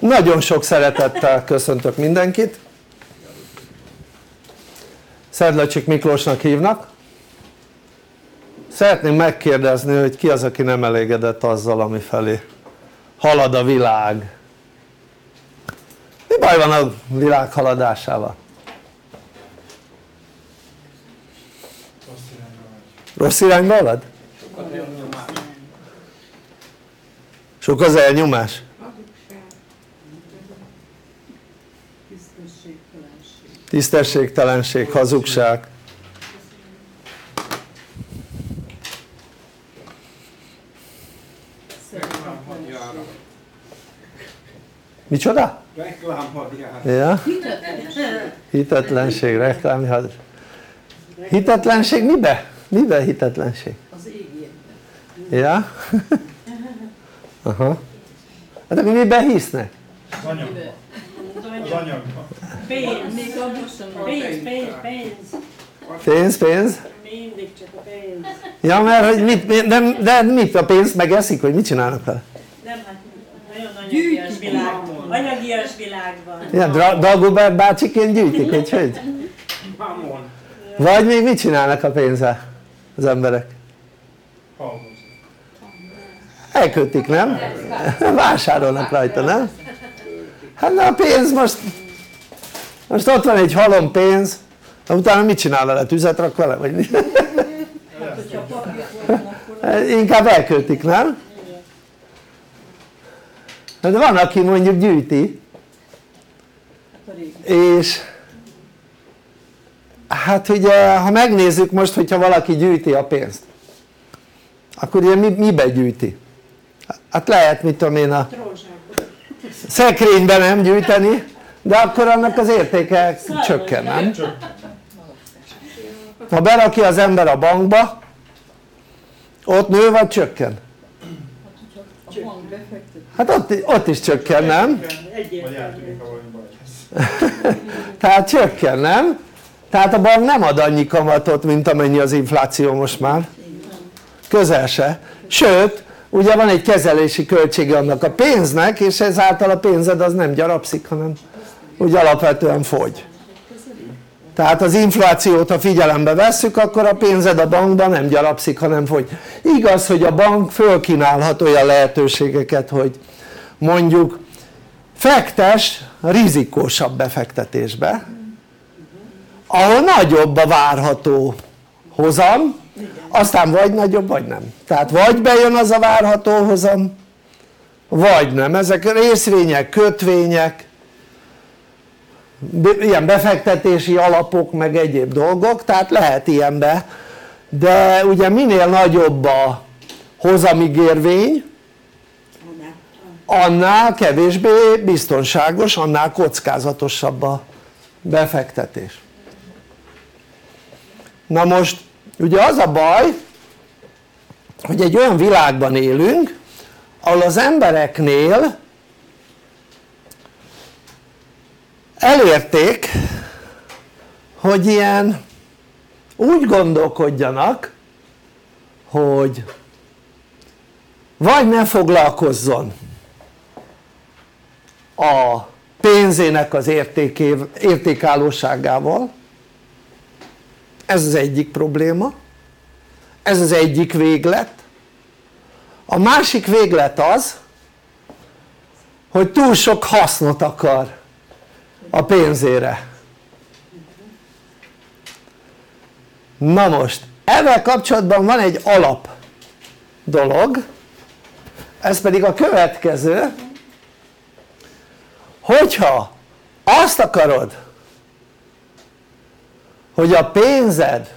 nagyon sok szeretettel köszöntök mindenkit Szedlacsik Miklósnak hívnak szeretném megkérdezni hogy ki az aki nem elégedett azzal ami felé halad a világ mi baj van a világ haladásával? rossz irányba halad? sok az elnyomás? Tisztességtelenség, hazugság micsoda? Ja? hitetlenség, reklám hitetlenség mibe? mibe hitetlenség? az ja? aha hát akkor miben hisznek? az anyagban az anyagban pénz, pénz, pénz, pénz pénz, pénz? mindig csak a pénz ja mert hogy mit, de, de mit a pénzt megeszik vagy mit csinálnak vele? nem hát nagyon anyagias világban anyagias világban ja, Dagobert bácsiként gyűjtik, hogy hogy? vagy még mit csinálnak a pénzzel az emberek? elkötik nem? vásárolnak rajta nem? hát na a pénz most most ott van egy halom pénz utána mit csinál vele? tüzet rak vele? vagy mi? inkább elköltik nem? de van aki mondjuk gyűjti és hát ugye ha megnézzük most hogyha valaki gyűjti a pénzt akkor ugye mi, mibe gyűjti? hát lehet mit tudom én a szekrényben nem gyűjteni de akkor annak az értéke csökken nem? ha berakja az ember a bankba ott nő vagy csökken? hát ott, ott is csökken nem? tehát csökken nem? tehát a bank nem ad annyi kamatot mint amennyi az infláció most már közel se sőt ugye van egy kezelési költsége annak a pénznek és ezáltal a pénzed az nem gyarapszik hanem úgy alapvetően fogy. Tehát az inflációt ha figyelembe vesszük akkor a pénzed a bankban nem gyarapszik hanem fogy. Igaz hogy a bank fölkínálhat olyan lehetőségeket hogy mondjuk fektes rizikósabb befektetésbe ahol nagyobb a várható hozam aztán vagy nagyobb vagy nem. Tehát vagy bejön az a várható hozam vagy nem, ezek részvények, kötvények ilyen befektetési alapok meg egyéb dolgok tehát lehet ilyenbe. De ugye minél nagyobb a hozamigérvény annál kevésbé biztonságos, annál kockázatosabb a befektetés. Na most ugye az a baj hogy egy olyan világban élünk ahol az embereknél elérték hogy ilyen úgy gondolkodjanak hogy vagy ne foglalkozzon a pénzének az értéké, értékállóságával. Ez az egyik probléma. Ez az egyik véglet. A másik véglet az hogy túl sok hasznot akar a pénzére. Na most ezzel kapcsolatban van egy alap dolog ez pedig a következő. Hogyha azt akarod hogy a pénzed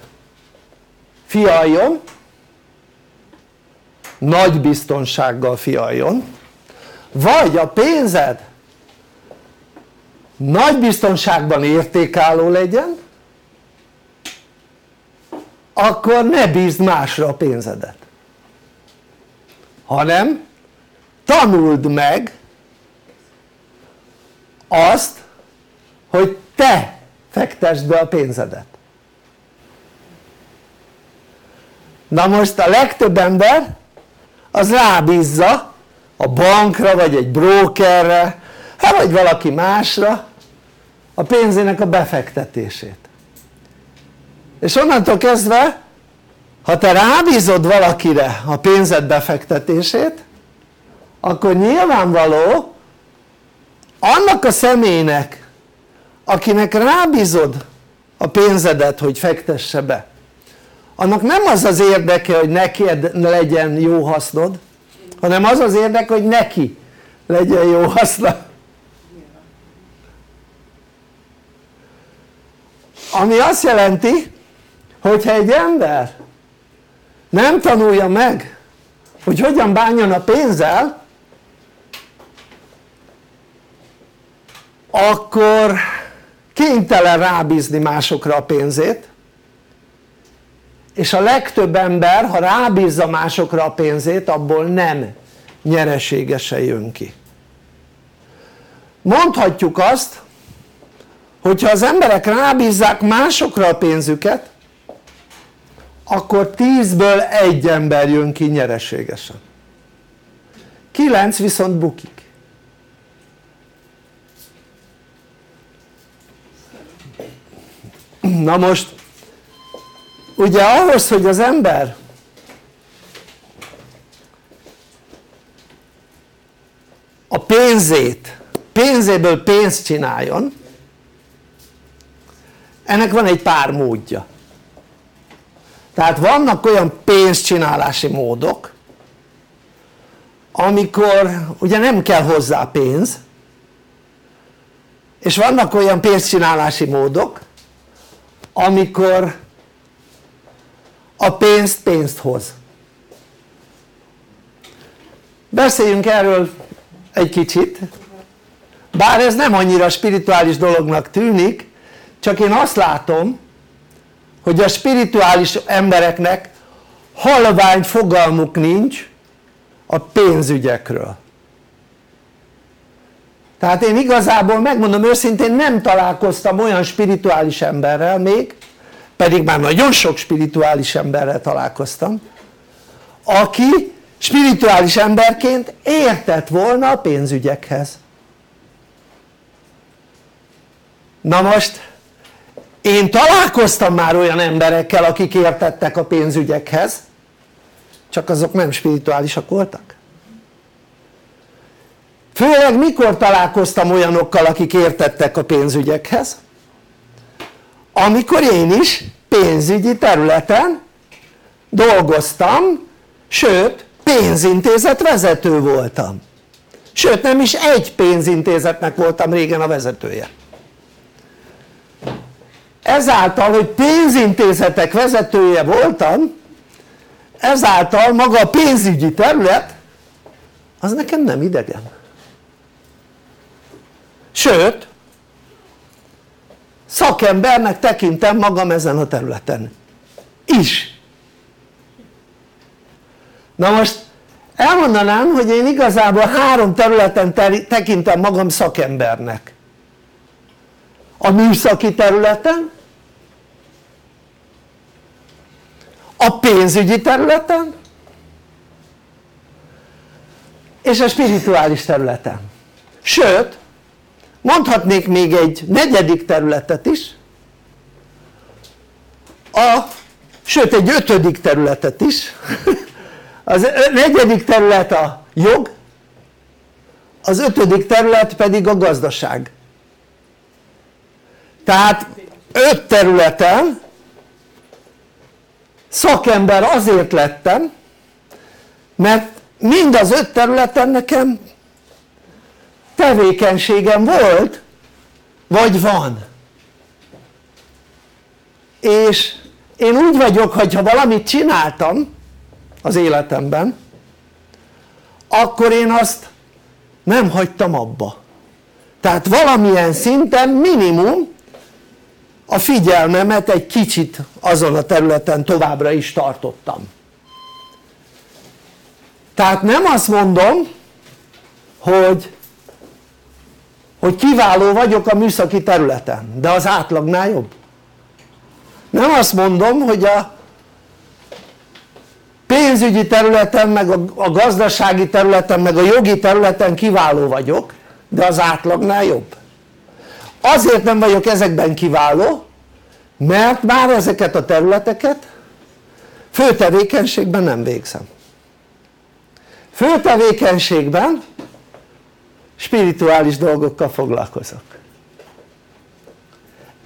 fialjon nagy biztonsággal fialjon vagy a pénzed nagy biztonságban értékálló legyen akkor ne bízd másra a pénzedet. Hanem tanuld meg azt hogy te fektesd be a pénzedet. Na most a legtöbb ember az rábízza a bankra vagy egy brokerre te vagy valaki másra a pénzének a befektetését. És onnantól kezdve ha te rábízod valakire a pénzed befektetését akkor nyilvánvaló annak a személynek akinek rábízod a pénzedet hogy fektesse be annak nem az az érdeke hogy neked legyen jó hasznod hanem az az érdeke hogy neki legyen jó haszna ami azt jelenti hogyha egy ember nem tanulja meg hogy hogyan bánjon a pénzzel akkor kénytelen rábízni másokra a pénzét és a legtöbb ember ha rábízza másokra a pénzét abból nem nyereségesen jön ki. Mondhatjuk azt hogyha az emberek rábízzák másokra a pénzüket akkor tízből egy ember jön ki nyereségesen. Kilenc viszont bukik. Na most ugye ahhoz hogy az ember a pénzét pénzéből pénzt csináljon ennek van egy pár módja. Tehát vannak olyan pénzcsinálási módok amikor ugye nem kell hozzá pénz és vannak olyan pénzcsinálási módok amikor a pénzt pénzt hoz. Beszéljünk erről egy kicsit. Bár ez nem annyira spirituális dolognak tűnik csak én azt látom hogy a spirituális embereknek halvány fogalmuk nincs a pénzügyekről. Tehát én igazából megmondom őszintén nem találkoztam olyan spirituális emberrel még pedig már nagyon sok spirituális emberrel találkoztam aki spirituális emberként értett volna a pénzügyekhez. Na most én találkoztam már olyan emberekkel akik értettek a pénzügyekhez. Csak azok nem spirituálisak voltak. Főleg mikor találkoztam olyanokkal akik értettek a pénzügyekhez? Amikor én is pénzügyi területen dolgoztam sőt pénzintézet vezető voltam. Sőt nem is egy pénzintézetnek voltam régen a vezetője ezáltal hogy pénzintézetek vezetője voltam ezáltal maga a pénzügyi terület az nekem nem idegen. Sőt szakembernek tekintem magam ezen a területen. Is. Na most elmondanám hogy én igazából három területen tekintem magam szakembernek. A műszaki területen a pénzügyi területen és a spirituális területen. Sőt mondhatnék még egy negyedik területet is a, sőt egy ötödik területet is. Az negyedik terület a jog az ötödik terület pedig a gazdaság. Tehát öt területen szakember azért lettem mert mind az öt területen nekem tevékenységem volt vagy van. És én úgy vagyok hogy ha valamit csináltam az életemben akkor én azt nem hagytam abba. Tehát valamilyen szinten minimum a figyelmemet egy kicsit azon a területen továbbra is tartottam. Tehát nem azt mondom hogy hogy kiváló vagyok a műszaki területen de az átlagnál jobb. Nem azt mondom hogy a pénzügyi területen meg a, gazdasági területen meg a jogi területen kiváló vagyok de az átlagnál jobb azért nem vagyok ezekben kiváló mert már ezeket a területeket fő tevékenységben nem végzem. Fő tevékenységben spirituális dolgokkal foglalkozok.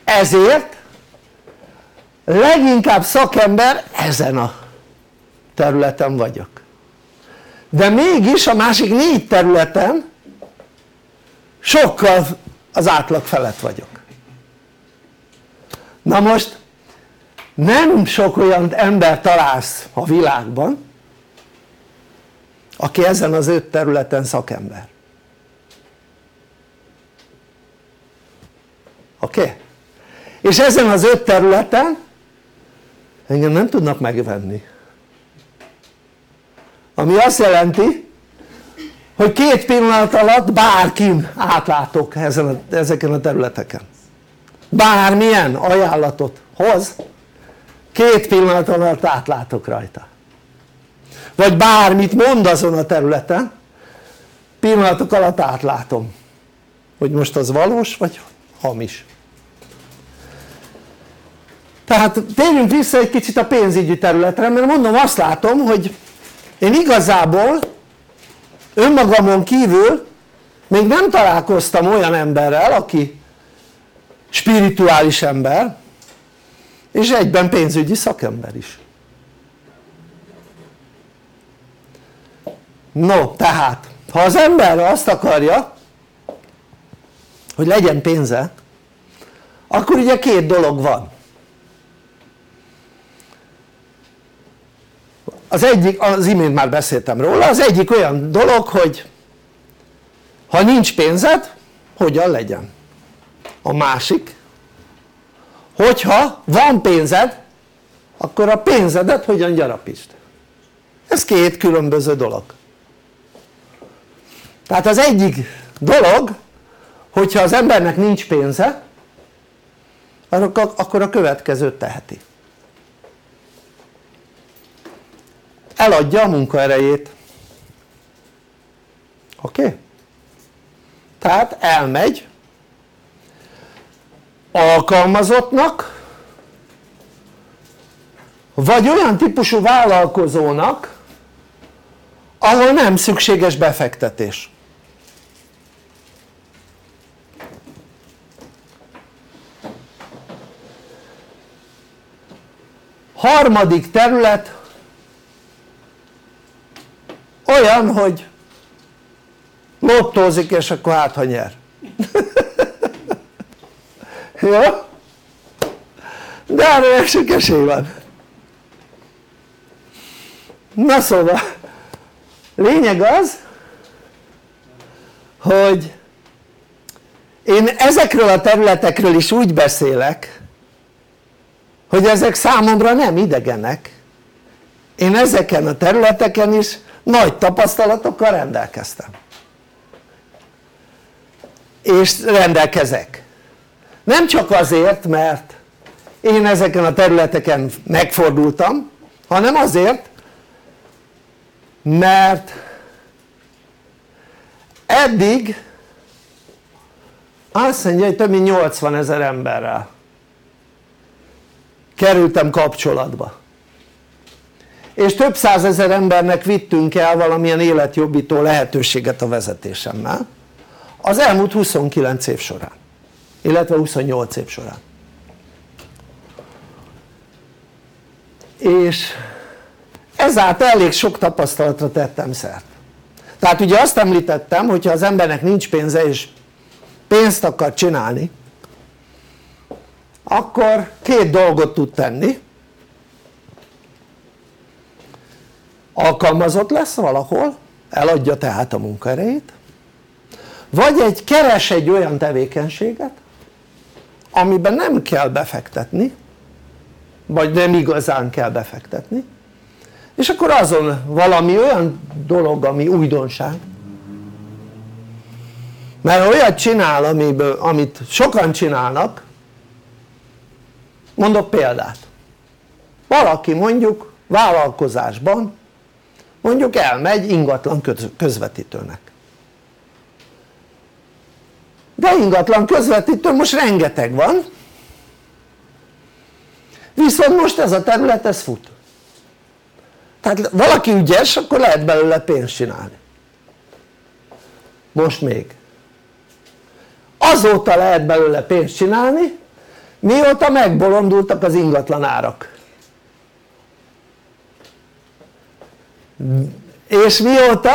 Ezért leginkább szakember ezen a területen vagyok. De mégis a másik négy területen sokkal az átlag felett vagyok na most nem sok olyan ember találsz a világban aki ezen az öt területen szakember oké? Okay? és ezen az öt területen engem nem tudnak megvenni ami azt jelenti hogy két pillanat alatt bárkin átlátok ezen a, ezeken a területeken. Bármilyen ajánlatot hoz két pillanat alatt átlátok rajta. Vagy bármit mond azon a területen pillanatok alatt átlátom hogy most az valós vagy hamis. Tehát térjünk vissza egy kicsit a pénzügyi területre mert mondom azt látom hogy én igazából önmagamon kívül még nem találkoztam olyan emberrel aki spirituális ember és egyben pénzügyi szakember is. No tehát ha az ember azt akarja hogy legyen pénze akkor ugye két dolog van az egyik, az imént már beszéltem róla, az egyik olyan dolog hogy ha nincs pénzed hogyan legyen? A másik hogyha van pénzed akkor a pénzedet hogyan gyarapítsd? Ez két különböző dolog. Tehát az egyik dolog hogyha az embernek nincs pénze akkor a következőt teheti eladja a munkaerejét oké? Okay? tehát elmegy alkalmazottnak vagy olyan típusú vállalkozónak ahol nem szükséges befektetés harmadik terület olyan hogy lottózik és akkor hát ha nyer. Jó? de arra sok esély van. Na szóval lényeg az hogy én ezekről a területekről is úgy beszélek hogy ezek számomra nem idegenek. Én ezeken a területeken is nagy tapasztalatokkal rendelkeztem. És rendelkezek. Nem csak azért mert én ezeken a területeken megfordultam hanem azért mert eddig azt mondja hogy több mint 80 ezer emberrel kerültem kapcsolatba és több százezer embernek vittünk el valamilyen életjobbító lehetőséget a vezetésemmel. Az elmúlt 29 év során illetve 28 év során. És ezáltal elég sok tapasztalatra tettem szert. Tehát ugye azt említettem hogyha az embernek nincs pénze és pénzt akar csinálni akkor két dolgot tud tenni alkalmazott lesz valahol? Eladja tehát a munkaerejét? Vagy egy keres egy olyan tevékenységet amiben nem kell befektetni vagy nem igazán kell befektetni és akkor azon valami olyan dolog ami újdonság. Mert olyat csinál amiből, amit sokan csinálnak mondok példát. Valaki mondjuk vállalkozásban mondjuk elmegy ingatlan közvetítőnek. De ingatlan közvetítő most rengeteg van. Viszont most ez a terület ez fut. Tehát valaki ügyes akkor lehet belőle pénzt csinálni. Most még. Azóta lehet belőle pénzt csinálni mióta megbolondultak az ingatlan árak és mióta?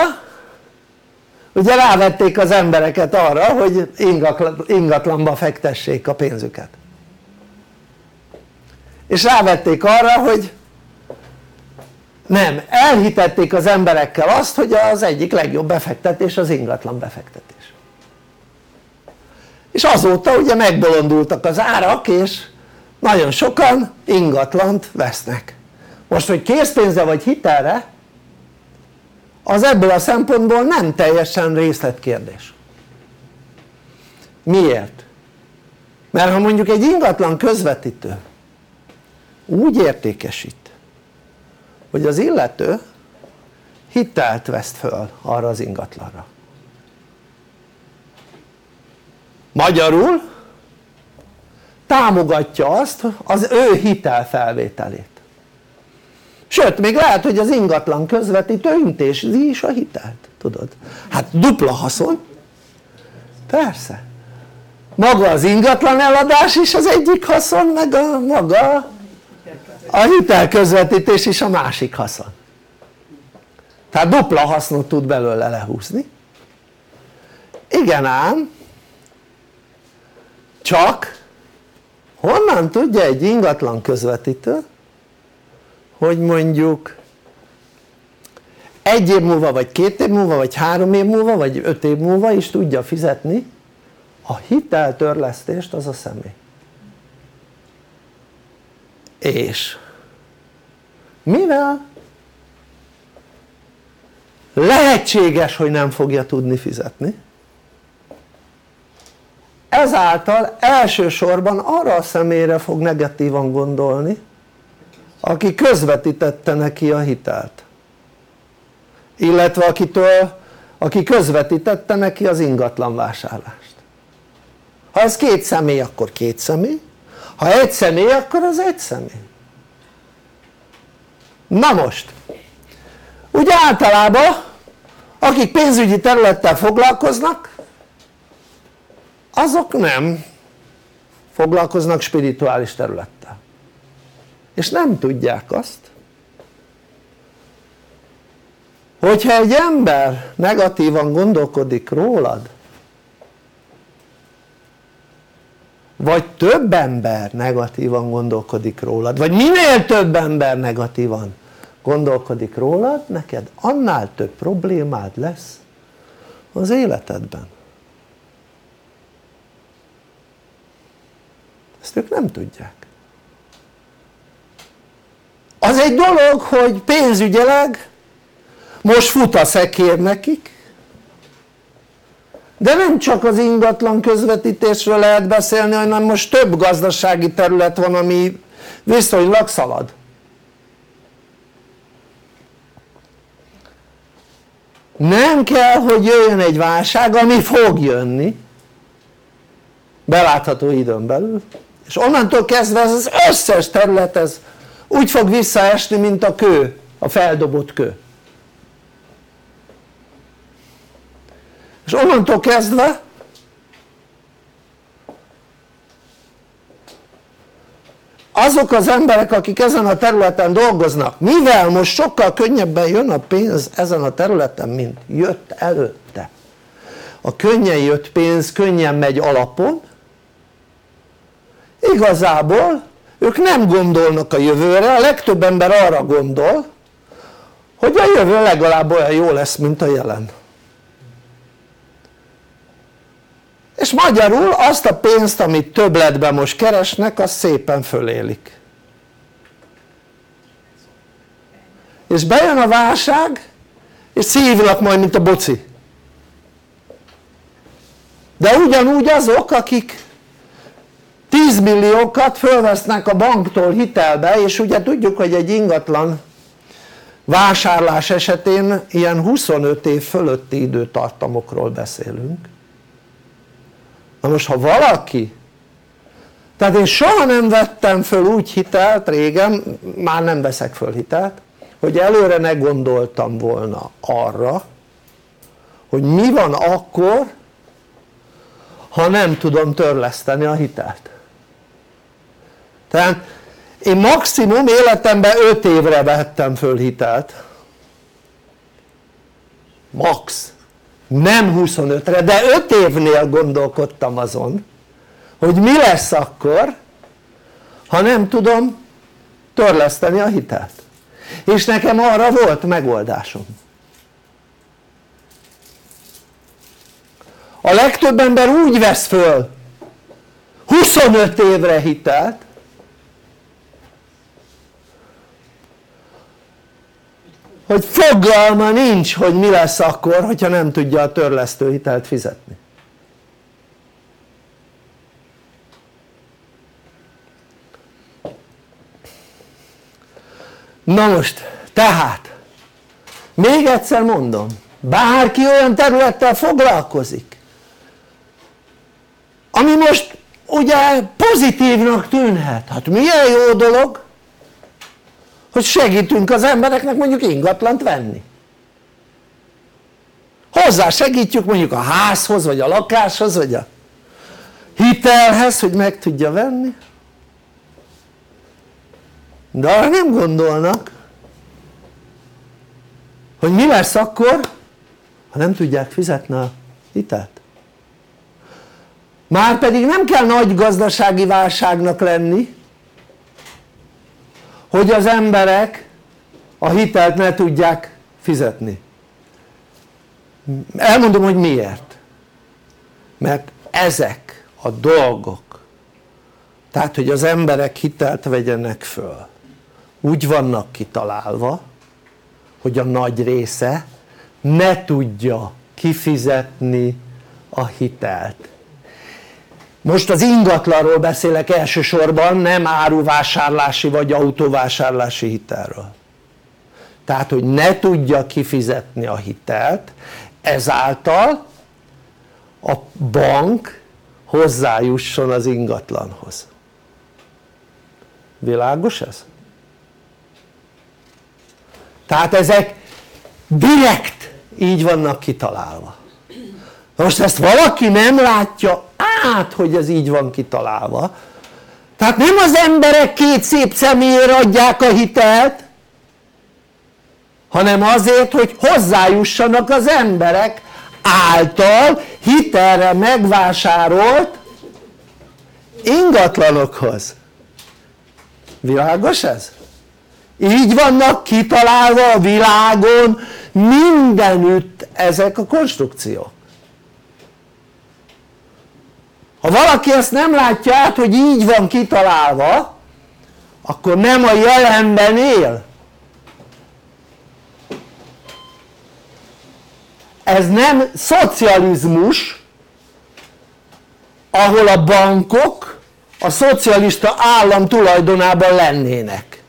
Ugye rávették az embereket arra hogy ingatlanba fektessék a pénzüket. És rávették arra hogy nem, elhitették az emberekkel azt hogy az egyik legjobb befektetés az ingatlan befektetés. És azóta ugye megbolondultak az árak és nagyon sokan ingatlant vesznek. Most hogy készpénzre vagy hitelre az ebből a szempontból nem teljesen részletkérdés. Miért? mert ha mondjuk egy ingatlan közvetítő úgy értékesít hogy az illető hitelt veszt föl arra az ingatlanra. Magyarul támogatja azt az ő hitelfelvételét sőt még lehet hogy az ingatlan közvetítő intézi is a hitelt tudod. Hát dupla haszon. Persze. Maga az ingatlan eladás is az egyik haszon meg a maga a hitelközvetítés is a másik haszon. Tehát dupla hasznot tud belőle lehúzni. Igen ám. Csak honnan tudja egy ingatlan közvetítő hogy mondjuk egy év múlva vagy két év múlva vagy három év múlva vagy öt év múlva is tudja fizetni a hiteltörlesztést az a személy. És mivel lehetséges hogy nem fogja tudni fizetni ezáltal elsősorban arra a személyre fog negatívan gondolni aki közvetítette neki a hitelt. Illetve akitől aki közvetítette neki az ingatlan vásárlást. Ha ez két személy akkor két személy. Ha egy személy akkor az egy személy. Na most ugye általában akik pénzügyi területtel foglalkoznak azok nem foglalkoznak spirituális területtel és nem tudják azt hogyha egy ember negatívan gondolkodik rólad vagy több ember negatívan gondolkodik rólad vagy minél több ember negatívan gondolkodik rólad neked annál több problémád lesz az életedben. Ezt ők nem tudják az egy dolog hogy pénzügyileg most fut a szekér nekik de nem csak az ingatlan közvetítésről lehet beszélni hanem most több gazdasági terület van ami viszonylag szalad. Nem kell hogy jöjjön egy válság ami fog jönni belátható időn belül és onnantól kezdve ez az összes terület ez úgy fog visszaesni mint a kő, a feldobott kő. És onnantól kezdve azok az emberek akik ezen a területen dolgoznak mivel most sokkal könnyebben jön a pénz ezen a területen mint jött előtte. A könnyen jött pénz könnyen megy alapon. Igazából ők nem gondolnak a jövőre, a legtöbb ember arra gondol hogy a jövő legalább olyan jó lesz mint a jelen. És magyarul azt a pénzt amit többletben most keresnek azt szépen fölélik. És bejön a válság és szívnak majd mint a boci. De ugyanúgy azok akik 10 milliókat fölvesznek a banktól hitelbe és ugye tudjuk hogy egy ingatlan vásárlás esetén ilyen 25 év fölötti időtartamokról beszélünk. Na most ha valaki tehát én soha nem vettem föl úgy hitelt régen, már nem veszek föl hitelt hogy előre ne gondoltam volna arra hogy mi van akkor ha nem tudom törleszteni a hitelt tehát én maximum életemben 5 évre vettem föl hitelt. Max. Nem 25-re de 5 évnél gondolkodtam azon hogy mi lesz akkor ha nem tudom törleszteni a hitelt. És nekem arra volt megoldásom. A legtöbb ember úgy vesz föl 25 évre hitelt hogy fogalma nincs hogy mi lesz akkor hogyha nem tudja a törlesztő hitelt fizetni. Na most tehát még egyszer mondom bárki olyan területtel foglalkozik ami most ugye pozitívnak tűnhet, hát milyen jó dolog hogy segítünk az embereknek mondjuk ingatlant venni. Hozzá segítjük mondjuk a házhoz vagy a lakáshoz vagy a hitelhez hogy meg tudja venni. De arra nem gondolnak hogy mi lesz akkor ha nem tudják fizetni a hitelt. Már pedig nem kell nagy gazdasági válságnak lenni hogy az emberek a hitelt ne tudják fizetni. Elmondom hogy miért. Mert ezek a dolgok tehát hogy az emberek hitelt vegyenek föl úgy vannak kitalálva hogy a nagy része ne tudja kifizetni a hitelt most az ingatlanról beszélek elsősorban nem áruvásárlási vagy autóvásárlási hitelről. Tehát hogy ne tudja kifizetni a hitelt ezáltal a bank hozzájusson az ingatlanhoz. Világos ez? tehát ezek direkt így vannak kitalálva. Most ezt valaki nem látja át hogy ez így van kitalálva. Tehát nem az emberek két szép személyére adják a hitelt hanem azért hogy hozzájussanak az emberek által hitelre megvásárolt ingatlanokhoz. Világos ez? így vannak kitalálva a világon mindenütt ezek a konstrukciók ha valaki ezt nem látja át hogy így van kitalálva akkor nem a jelenben él. Ez nem szocializmus ahol a bankok a szocialista állam tulajdonában lennének.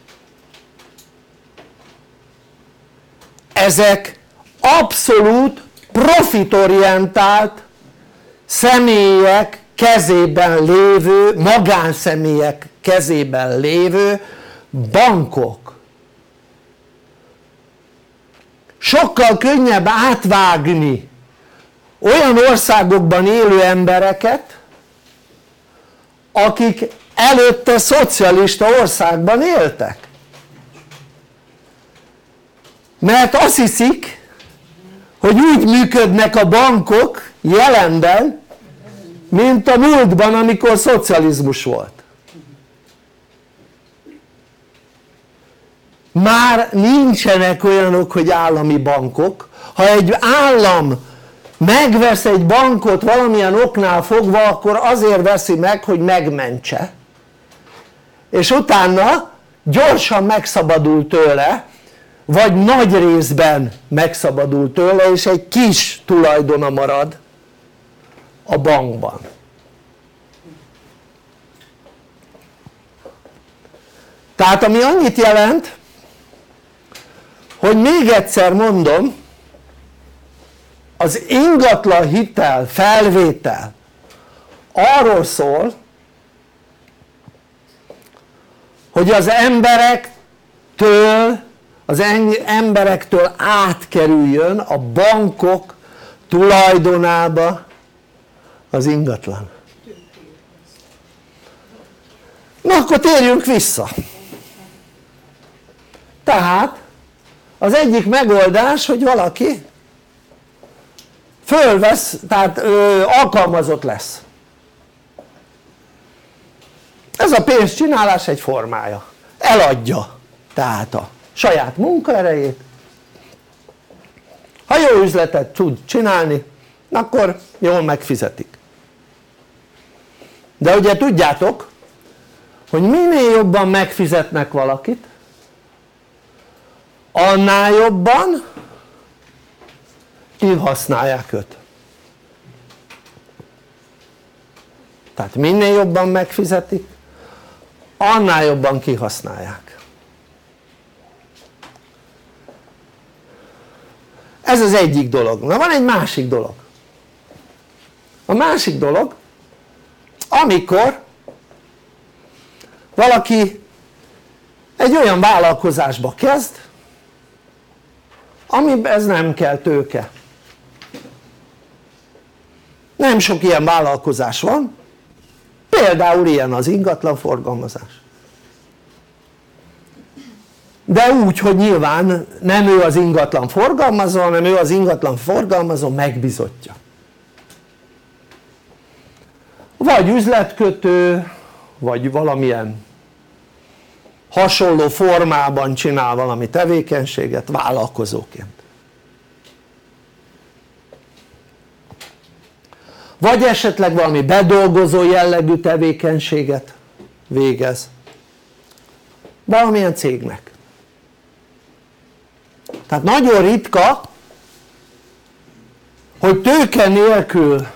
Ezek abszolút profitorientált személyek kezében lévő, magánszemélyek kezében lévő bankok. Sokkal könnyebb átvágni olyan országokban élő embereket akik előtte szocialista országban éltek. Mert azt hiszik hogy úgy működnek a bankok jelenben mint a múltban amikor szocializmus volt. Már nincsenek olyanok hogy állami bankok. Ha egy állam megvesz egy bankot valamilyen oknál fogva akkor azért veszi meg hogy megmentse. És utána gyorsan megszabadul tőle vagy nagy részben megszabadul tőle és egy kis tulajdona marad a bankban. Tehát ami annyit jelent hogy még egyszer mondom az ingatlan hitel felvétel arról szól hogy az emberektől az emberektől átkerüljön a bankok tulajdonába az ingatlan. Na akkor térjünk vissza. Tehát az egyik megoldás hogy valaki fölvesz, tehát ö, alkalmazott lesz. Ez a pénzcsinálás egy formája. Eladja tehát a saját munkaerejét. Ha jó üzletet tud csinálni akkor jól megfizetik de ugye tudjátok hogy minél jobban megfizetnek valakit annál jobban kihasználják őt. Tehát minél jobban megfizetik annál jobban kihasználják. Ez az egyik dolog, na van egy másik dolog. A másik dolog amikor valaki egy olyan vállalkozásba kezd amiben ez nem kell tőke. Nem sok ilyen vállalkozás van. Például ilyen az ingatlan forgalmazás. De úgy hogy nyilván nem ő az ingatlan forgalmazó hanem ő az ingatlan forgalmazó megbizotja vagy üzletkötő vagy valamilyen hasonló formában csinál valami tevékenységet vállalkozóként. Vagy esetleg valami bedolgozó jellegű tevékenységet végez valamilyen cégnek. Tehát nagyon ritka hogy tőke nélkül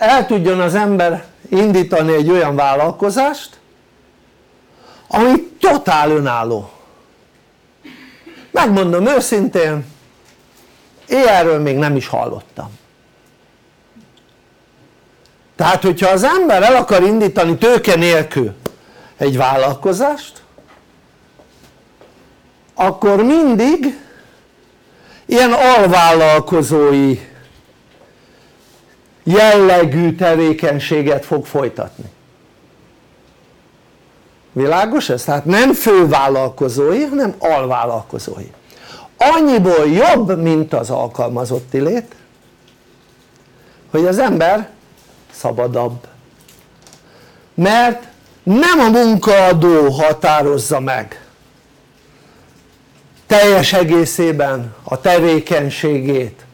el tudjon az ember indítani egy olyan vállalkozást ami totál önálló. Megmondom őszintén én erről még nem is hallottam. Tehát hogyha az ember el akar indítani tőke nélkül egy vállalkozást akkor mindig ilyen alvállalkozói jellegű tevékenységet fog folytatni. Világos ez? tehát nem fővállalkozói hanem alvállalkozói. Annyiból jobb mint az alkalmazotti lét hogy az ember szabadabb. Mert nem a munkaadó határozza meg teljes egészében a tevékenységét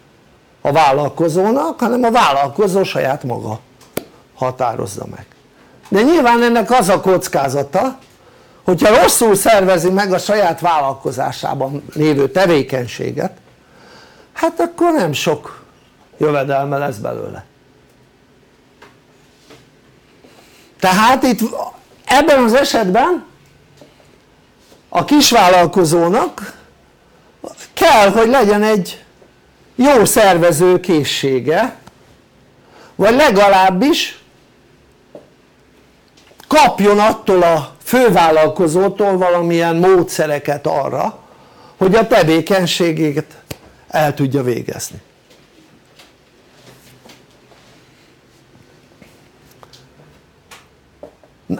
a vállalkozónak hanem a vállalkozó saját maga határozza meg. De nyilván ennek az a kockázata hogyha rosszul szervezi meg a saját vállalkozásában lévő tevékenységet hát akkor nem sok jövedelme lesz belőle. Tehát itt ebben az esetben a kisvállalkozónak kell hogy legyen egy jó szervező készsége vagy legalábbis kapjon attól a fővállalkozótól valamilyen módszereket arra hogy a tevékenységét el tudja végezni.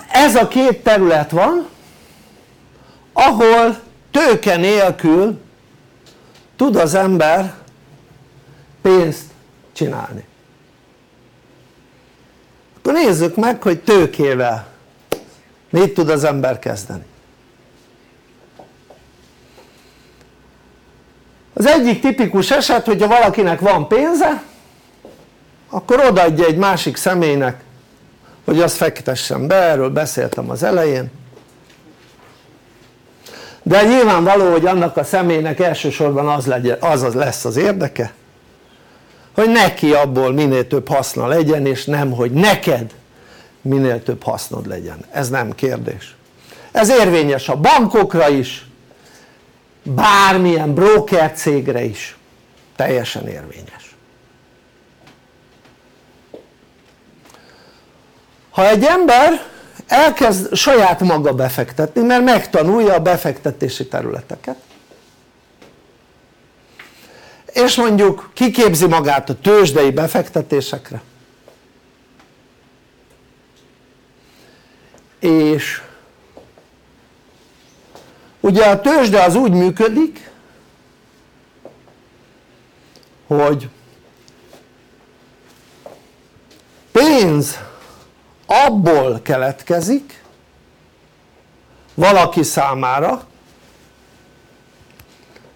Ez a két terület van ahol tőke nélkül tud az ember pénzt csinálni. Akkor nézzük meg hogy tőkével mit tud az ember kezdeni. Az egyik tipikus eset hogyha valakinek van pénze akkor odaadja egy másik személynek hogy azt fektessen be, erről beszéltem az elején. De nyilvánvaló hogy annak a személynek elsősorban az, legyen, az, lesz az érdeke hogy neki abból minél több haszna legyen és nem hogy neked minél több hasznod legyen, ez nem kérdés. Ez érvényes a bankokra is bármilyen broker cégre is. Teljesen érvényes. Ha egy ember elkezd saját maga befektetni mert megtanulja a befektetési területeket és mondjuk kiképzi magát a tőzsdei befektetésekre. És ugye a tőzsde az úgy működik hogy pénz abból keletkezik valaki számára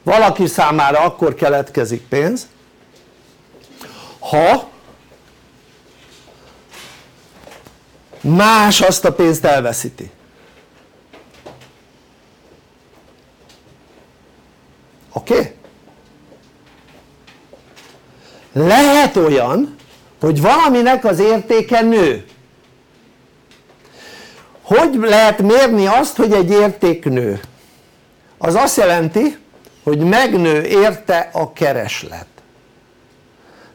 valaki számára akkor keletkezik pénz ha más azt a pénzt elveszíti oké? Okay? lehet olyan hogy valaminek az értéke nő hogy lehet mérni azt hogy egy érték nő? az azt jelenti hogy megnő érte a kereslet.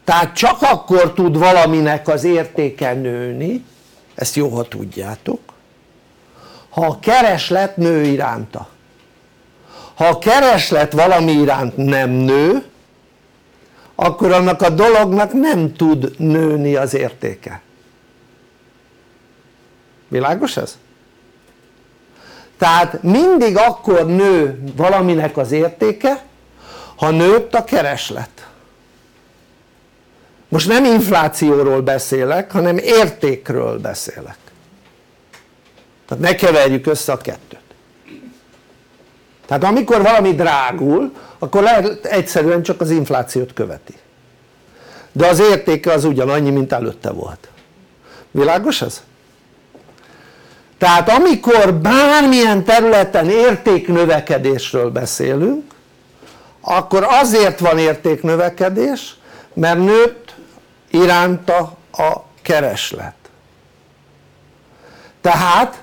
Tehát csak akkor tud valaminek az értéke nőni ezt jó ha tudjátok ha a kereslet nő iránta. Ha a kereslet valami iránt nem nő akkor annak a dolognak nem tud nőni az értéke. Világos ez? Tehát mindig akkor nő valaminek az értéke ha nőtt a kereslet. Most nem inflációról beszélek hanem értékről beszélek. Tehát ne keverjük össze a kettőt. Tehát amikor valami drágul akkor lehet egyszerűen csak az inflációt követi. De az értéke az ugyanannyi mint előtte volt. Világos ez? Tehát amikor bármilyen területen értéknövekedésről beszélünk akkor azért van értéknövekedés mert nőtt iránta a kereslet. Tehát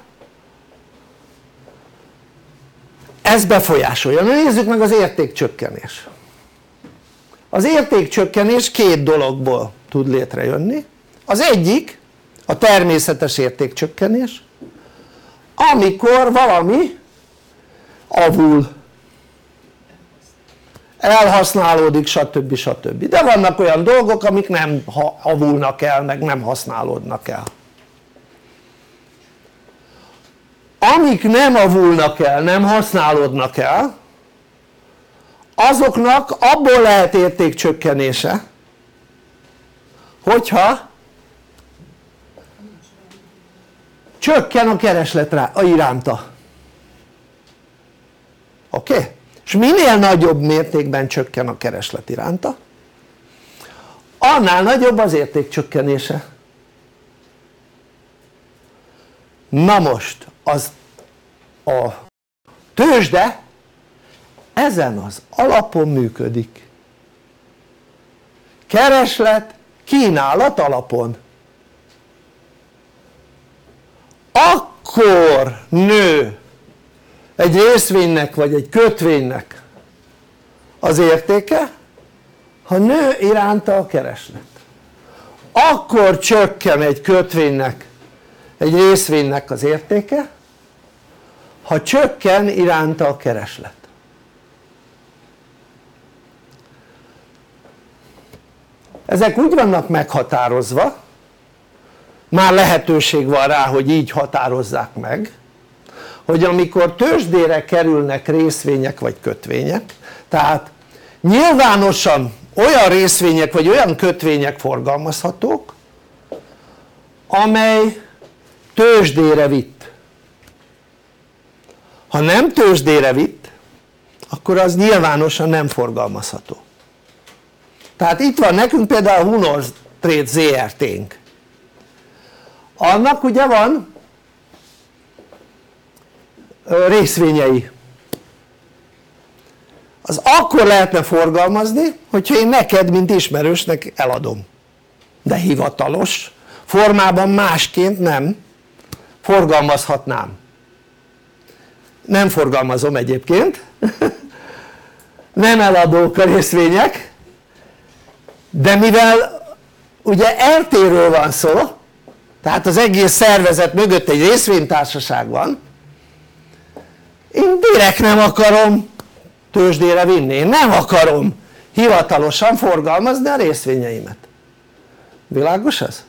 ez befolyásolja, na nézzük meg az értékcsökkenés. Az értékcsökkenés két dologból tud létrejönni. Az egyik a természetes értékcsökkenés amikor valami avul elhasználódik stb. stb. de vannak olyan dolgok amik nem avulnak el meg nem használódnak el amik nem avulnak el, nem használódnak el azoknak abból lehet értékcsökkenése hogyha csökken a kereslet rá, a iránta oké? Okay? és minél nagyobb mértékben csökken a kereslet iránta annál nagyobb az értékcsökkenése na most az a tőzsde ezen az alapon működik kereslet kínálat alapon akkor nő egy részvénynek vagy egy kötvénynek az értéke ha nő iránta a kereslet. Akkor csökken egy kötvénynek egy részvénynek az értéke ha csökken iránta a kereslet. Ezek úgy vannak meghatározva már lehetőség van rá hogy így határozzák meg hogy amikor tőzsdére kerülnek részvények vagy kötvények tehát nyilvánosan olyan részvények vagy olyan kötvények forgalmazhatók amely tőzsdére vitt. Ha nem tőzsdére vitt akkor az nyilvánosan nem forgalmazható. Tehát itt van nekünk például a Hunor Trade ZRT-nk annak ugye van részvényei. Az akkor lehetne forgalmazni hogyha én neked mint ismerősnek eladom. De hivatalos. Formában másként nem. Forgalmazhatnám. Nem forgalmazom egyébként. Nem eladók a részvények. De mivel ugye eltérről van szó tehát az egész szervezet mögött egy részvénytársaság van én direkt nem akarom tőzsdére vinni, én nem akarom hivatalosan forgalmazni a részvényeimet világos ez?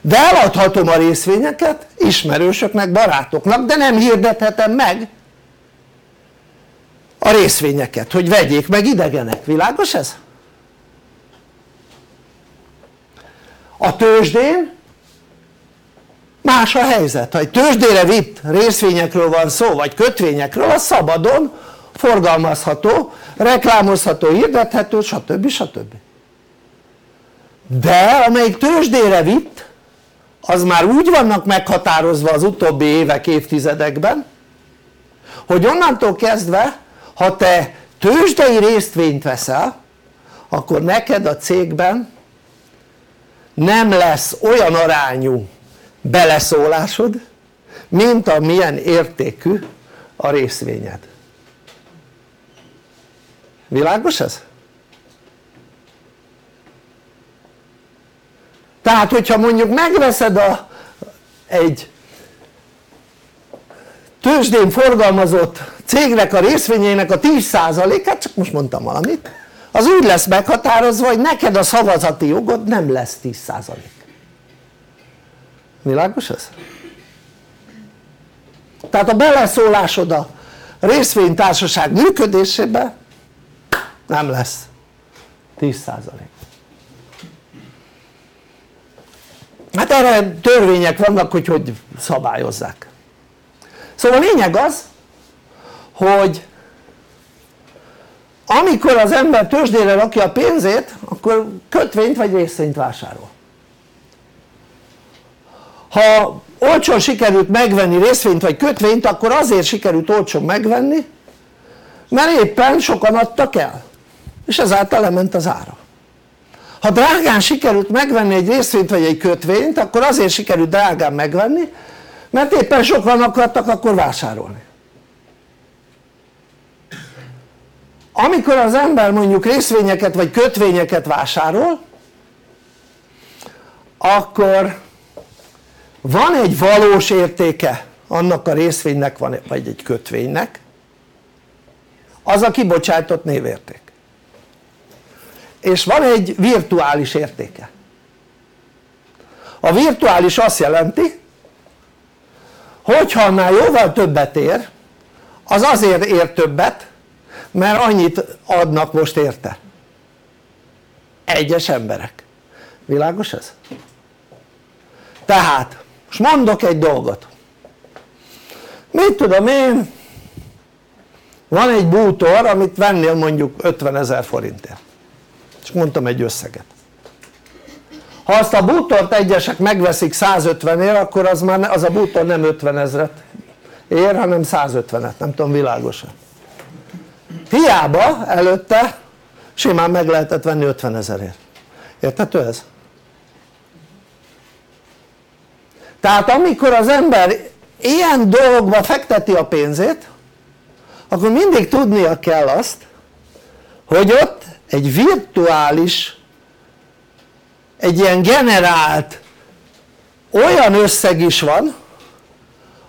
de eladhatom a részvényeket ismerősöknek, barátoknak de nem hirdethetem meg a részvényeket hogy vegyék meg idegenek, világos ez? A tőzsdén más a helyzet, ha egy tőzsdére vitt részvényekről van szó vagy kötvényekről az szabadon forgalmazható, reklámozható, hirdethető stb. stb. de amelyik tőzsdére vitt az már úgy vannak meghatározva az utóbbi évek, évtizedekben hogy onnantól kezdve ha te tőzsdei résztvényt veszel akkor neked a cégben nem lesz olyan arányú beleszólásod mint a milyen értékű a részvényed világos ez? tehát hogyha mondjuk megveszed a, egy tőzsdén forgalmazott cégnek a részvényének a 10%-át, csak most mondtam valamit az úgy lesz meghatározva hogy neked a szavazati jogod nem lesz 10% világos ez? tehát a beleszólásod a részvénytársaság működésébe nem lesz 10% hát erre törvények vannak hogy hogy szabályozzák. Szóval a lényeg az hogy amikor az ember tőzsdére rakja a pénzét akkor kötvényt vagy részvényt vásárol. Ha olcsón sikerült megvenni részvényt vagy kötvényt akkor azért sikerült olcsón megvenni mert éppen sokan adtak el és ezáltal lement az ára. Ha drágán sikerült megvenni egy részvényt vagy egy kötvényt akkor azért sikerült drágán megvenni mert éppen sokan akartak akkor vásárolni amikor az ember mondjuk részvényeket vagy kötvényeket vásárol akkor van egy valós értéke annak a részvénynek vagy egy kötvénynek. Az a kibocsátott névérték. És van egy virtuális értéke. A virtuális azt jelenti hogyha annál jóval többet ér az azért ér többet mert annyit adnak most érte. Egyes emberek. Világos ez? tehát most mondok egy dolgot. Mit tudom én van egy bútor amit vennél mondjuk 50 ezer forintért. Csak mondtam egy összeget. Ha azt a bútort egyesek megveszik 150 ér akkor az már az a bútor nem 50 ezret ér hanem 150-et, nem tudom világosan hiába előtte simán meg lehetett venni 50 ezerért érthető ez? tehát amikor az ember ilyen dolgokba fekteti a pénzét akkor mindig tudnia kell azt hogy ott egy virtuális egy ilyen generált olyan összeg is van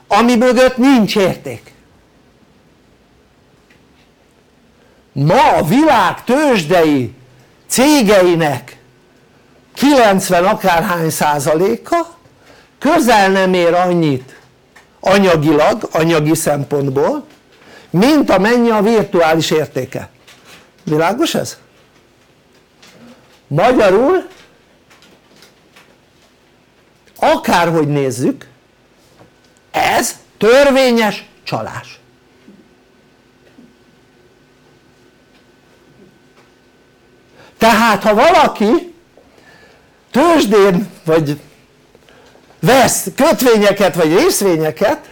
ami mögött nincs érték ma a világ tőzsdei cégeinek 90 akárhány százaléka közel nem ér annyit anyagilag, anyagi szempontból mint amennyi a virtuális értéke világos ez? magyarul akárhogy nézzük ez törvényes csalás tehát ha valaki tőzsdén vagy vesz kötvényeket vagy részvényeket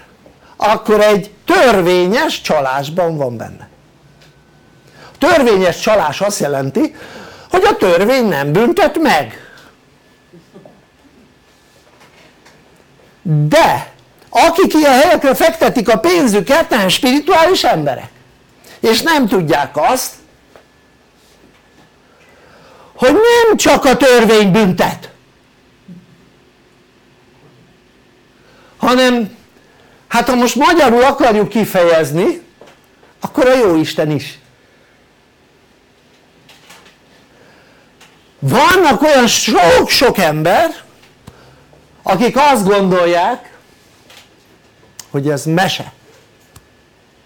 akkor egy törvényes csalásban van benne. Törvényes csalás azt jelenti hogy a törvény nem büntet meg. De akik ilyen helyekre fektetik a pénzüket nem spirituális emberek. És nem tudják azt hogy nem csak a törvény büntet hanem hát ha most magyarul akarjuk kifejezni akkor a Jóisten is. Vannak olyan sok-sok ember akik azt gondolják hogy ez mese.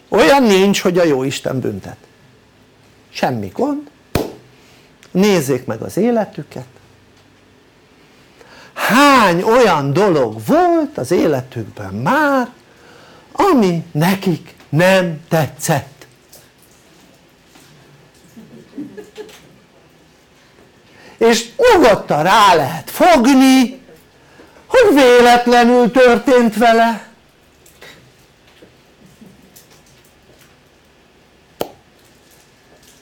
Olyan nincs hogy a Jóisten büntet. Semmi gond nézzék meg az életüket. Hány olyan dolog volt az életükben már ami nekik nem tetszett? És nyugodtan rá lehet fogni hogy véletlenül történt vele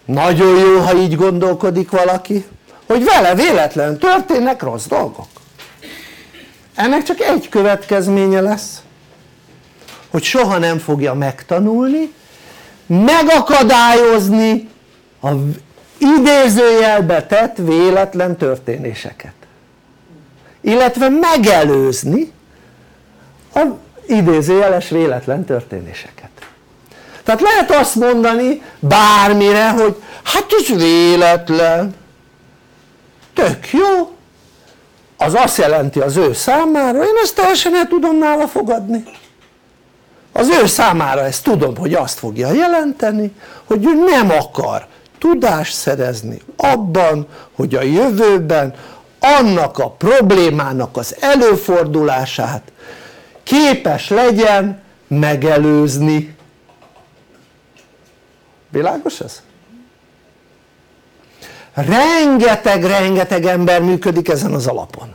nagyon jó ha így gondolkodik valaki hogy vele véletlenül történnek rossz dolgok. Ennek csak egy következménye lesz hogy soha nem fogja megtanulni megakadályozni a idézőjelbe tett véletlen történéseket. Illetve megelőzni a idézőjeles véletlen történéseket tehát lehet azt mondani bármire hogy hát ez véletlen. Tök jó. Az azt jelenti az ő számára én ezt teljesen el tudom nála fogadni. Az ő számára ezt tudom hogy azt fogja jelenteni hogy ő nem akar tudást szerezni abban hogy a jövőben annak a problémának az előfordulását képes legyen megelőzni világos ez? rengeteg-rengeteg ember működik ezen az alapon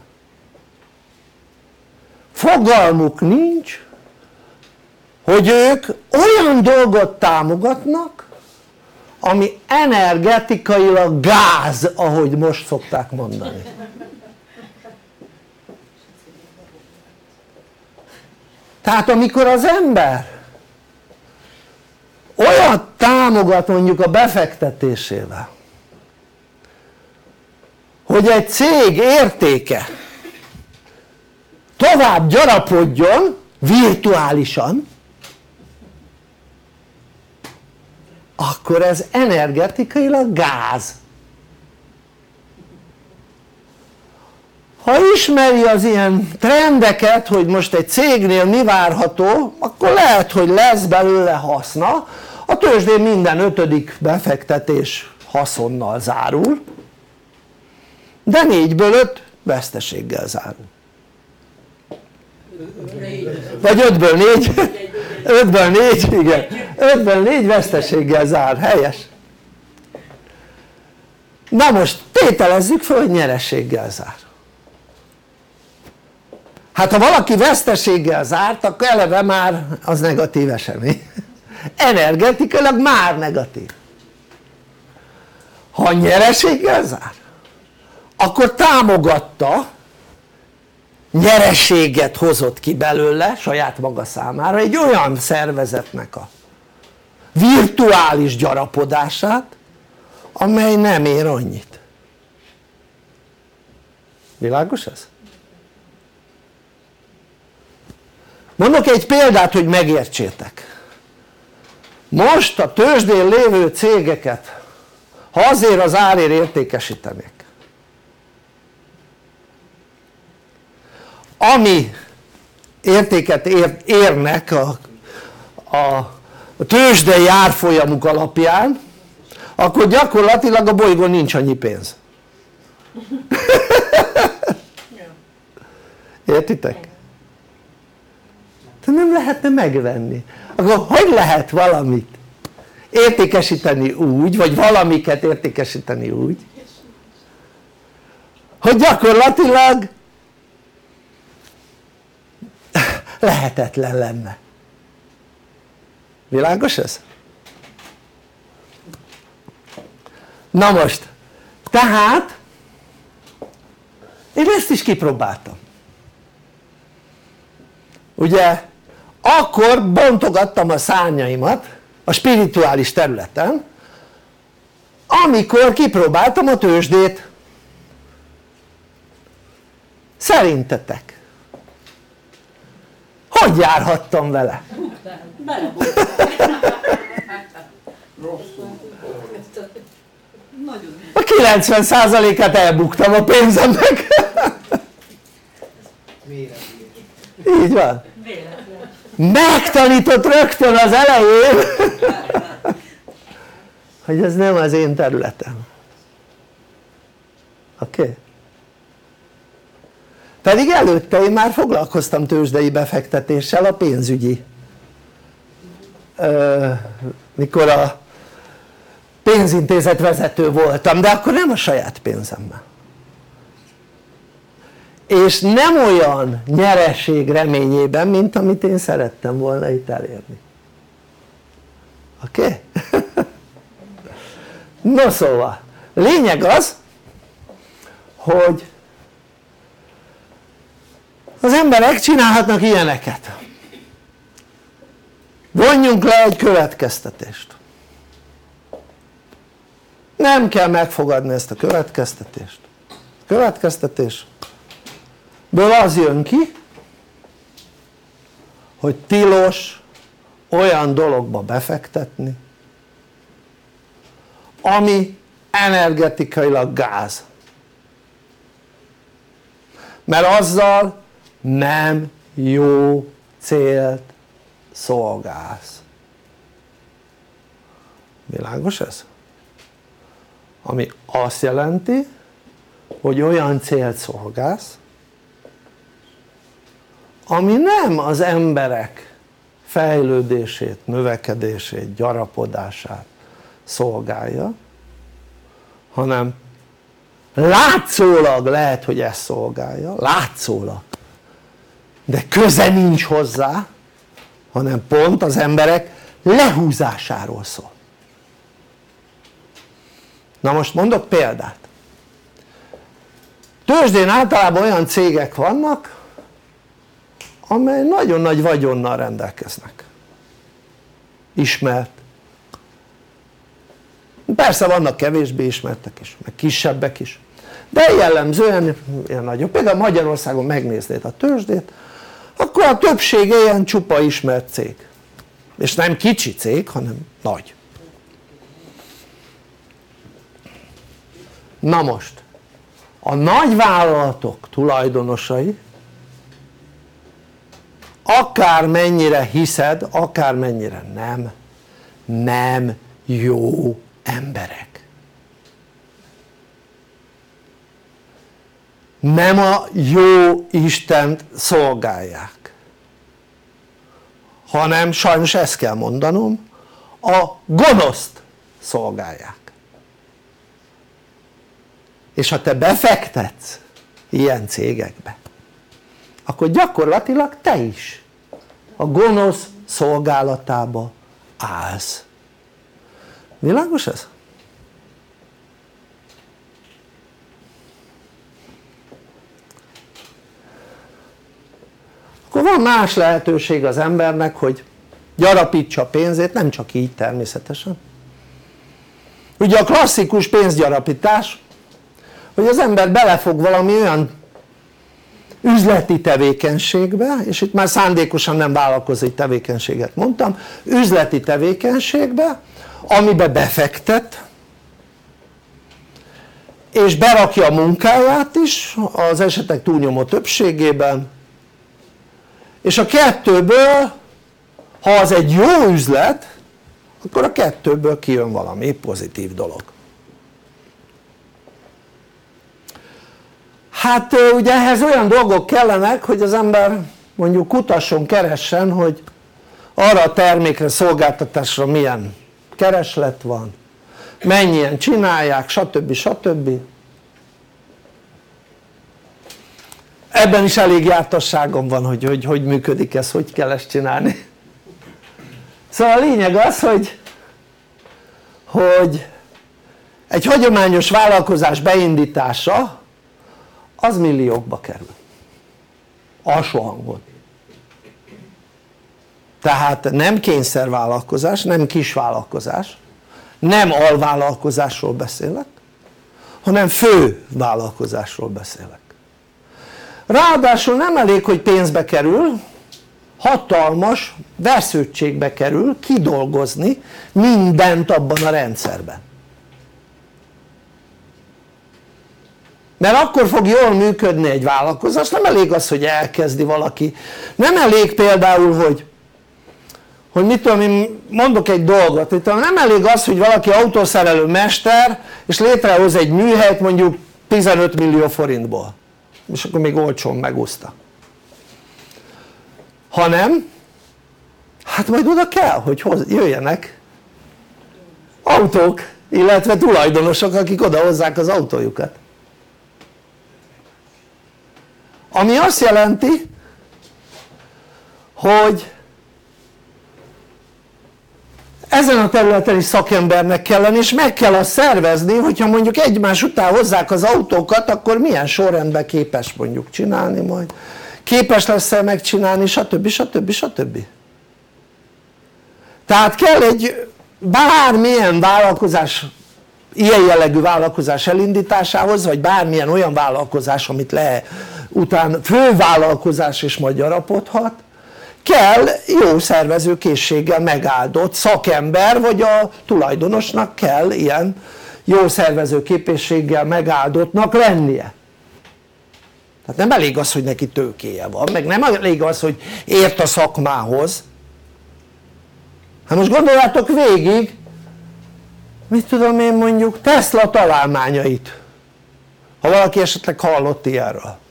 fogalmuk nincs hogy ők olyan dolgot támogatnak ami energetikailag gáz ahogy most szokták mondani tehát amikor az ember olyat támogat mondjuk a befektetésével hogy egy cég értéke tovább gyarapodjon virtuálisan akkor ez energetikailag gáz. Ha ismeri az ilyen trendeket hogy most egy cégnél mi várható akkor lehet hogy lesz belőle haszna a tőzsdén minden ötödik befektetés haszonnal zárul de négyből öt veszteséggel zárul. Vagy ötből négy? Ötből négy, igen. Ötből négy veszteséggel zár, helyes. Na most tételezzük fel hogy nyerességgel zár. Hát ha valaki veszteséggel zárt akkor eleve már az negatív esemény energetikailag már negatív. Ha nyereséggel zár akkor támogatta nyereséget hozott ki belőle saját maga számára egy olyan szervezetnek a virtuális gyarapodását amely nem ér annyit. Világos ez? mondok egy példát hogy megértsétek most a tőzsdén lévő cégeket ha azért az árért értékesítenék. Ami értéket ér, érnek a, a, a tőzsdei árfolyamuk alapján akkor gyakorlatilag a bolygón nincs annyi pénz. Értitek? de nem lehetne megvenni akkor hogy lehet valamit értékesíteni úgy vagy valamiket értékesíteni úgy hogy gyakorlatilag lehetetlen lenne világos ez? na most tehát én ezt is kipróbáltam ugye akkor bontogattam a szárnyaimat a spirituális területen amikor kipróbáltam a tőzsdét. Szerintetek? Hogy járhattam vele? a 90%-át elbuktam a pénzemnek. Így van megtanított rögtön az elején hogy ez nem az én területem oké? Okay? pedig előtte én már foglalkoztam tőzsdei befektetéssel a pénzügyi mikor a pénzintézet vezető voltam de akkor nem a saját pénzemmel és nem olyan nyereség reményében mint amit én szerettem volna itt elérni oké? Okay? no szóval lényeg az hogy az emberek csinálhatnak ilyeneket vonjunk le egy következtetést nem kell megfogadni ezt a következtetést a következtetés ből az jön ki hogy tilos olyan dologba befektetni ami energetikailag gáz mert azzal nem jó célt szolgálsz világos ez? ami azt jelenti hogy olyan célt szolgálsz ami nem az emberek fejlődését, növekedését, gyarapodását szolgálja hanem látszólag lehet hogy ezt szolgálja, látszólag. De köze nincs hozzá hanem pont az emberek lehúzásáról szól. Na most mondok példát. Tőzsdén általában olyan cégek vannak amely nagyon nagy vagyonnal rendelkeznek. Ismert. Persze vannak kevésbé ismertek is, meg kisebbek is. De jellemzően ilyen nagyobb, például Magyarországon megnéznéd a tőzsdét akkor a többsége ilyen csupa ismert cég. És nem kicsi cég hanem nagy. Na most a nagy vállalatok tulajdonosai akár mennyire hiszed akár mennyire nem nem jó emberek. Nem a jó Istent szolgálják. Hanem sajnos ezt kell mondanom a gonoszt szolgálják. És ha te befektetsz ilyen cégekbe akkor gyakorlatilag te is a gonosz szolgálatába állsz világos ez? akkor van más lehetőség az embernek hogy gyarapítsa a pénzét, nem csak így természetesen ugye a klasszikus pénzgyarapítás hogy az ember belefog valami olyan üzleti tevékenységbe és itt már szándékosan nem vállalkozói tevékenységet mondtam üzleti tevékenységbe amibe befektet és berakja a munkáját is az esetek túlnyomó többségében és a kettőből ha az egy jó üzlet akkor a kettőből kijön valami pozitív dolog hát ugye ehhez olyan dolgok kellenek hogy az ember mondjuk kutasson, keressen hogy arra a termékre, szolgáltatásra milyen kereslet van mennyien csinálják stb. stb. ebben is elég jártasságom van hogy, hogy hogy működik ez, hogy kell ezt csinálni szóval a lényeg az hogy hogy egy hagyományos vállalkozás beindítása az milliókba kerül. Alsó hangon. Tehát nem kényszervállalkozás, nem kisvállalkozás nem alvállalkozásról beszélek hanem fő vállalkozásról beszélek. Ráadásul nem elég hogy pénzbe kerül hatalmas vesződtségbe kerül kidolgozni mindent abban a rendszerben mert akkor fog jól működni egy vállalkozás, nem elég az hogy elkezdi valaki. Nem elég például hogy hogy mit tudom én mondok egy dolgot, itt nem elég az hogy valaki autószerelő mester és létrehoz egy műhelyt mondjuk 15 millió forintból. És akkor még olcsón megúszta. Hanem hát majd oda kell hogy jöjjenek autók illetve tulajdonosok akik oda hozzák az autójukat ami azt jelenti hogy ezen a területen is szakembernek kell lenni és meg kell azt szervezni hogyha mondjuk egymás után hozzák az autókat akkor milyen sorrendben képes mondjuk csinálni majd képes lesz-e megcsinálni stb. stb. stb. tehát kell egy bármilyen vállalkozás ilyen jellegű vállalkozás elindításához vagy bármilyen olyan vállalkozás amit le után fővállalkozás is majd gyarapodhat kell jó szervezőkészséggel megáldott szakember vagy a tulajdonosnak kell ilyen jó szervezőképességgel megáldottnak lennie. Tehát nem elég az hogy neki tőkéje van meg nem elég az hogy ért a szakmához. Hát most gondoljátok végig mit tudom én mondjuk Tesla találmányait. Ha valaki esetleg hallott ilyenről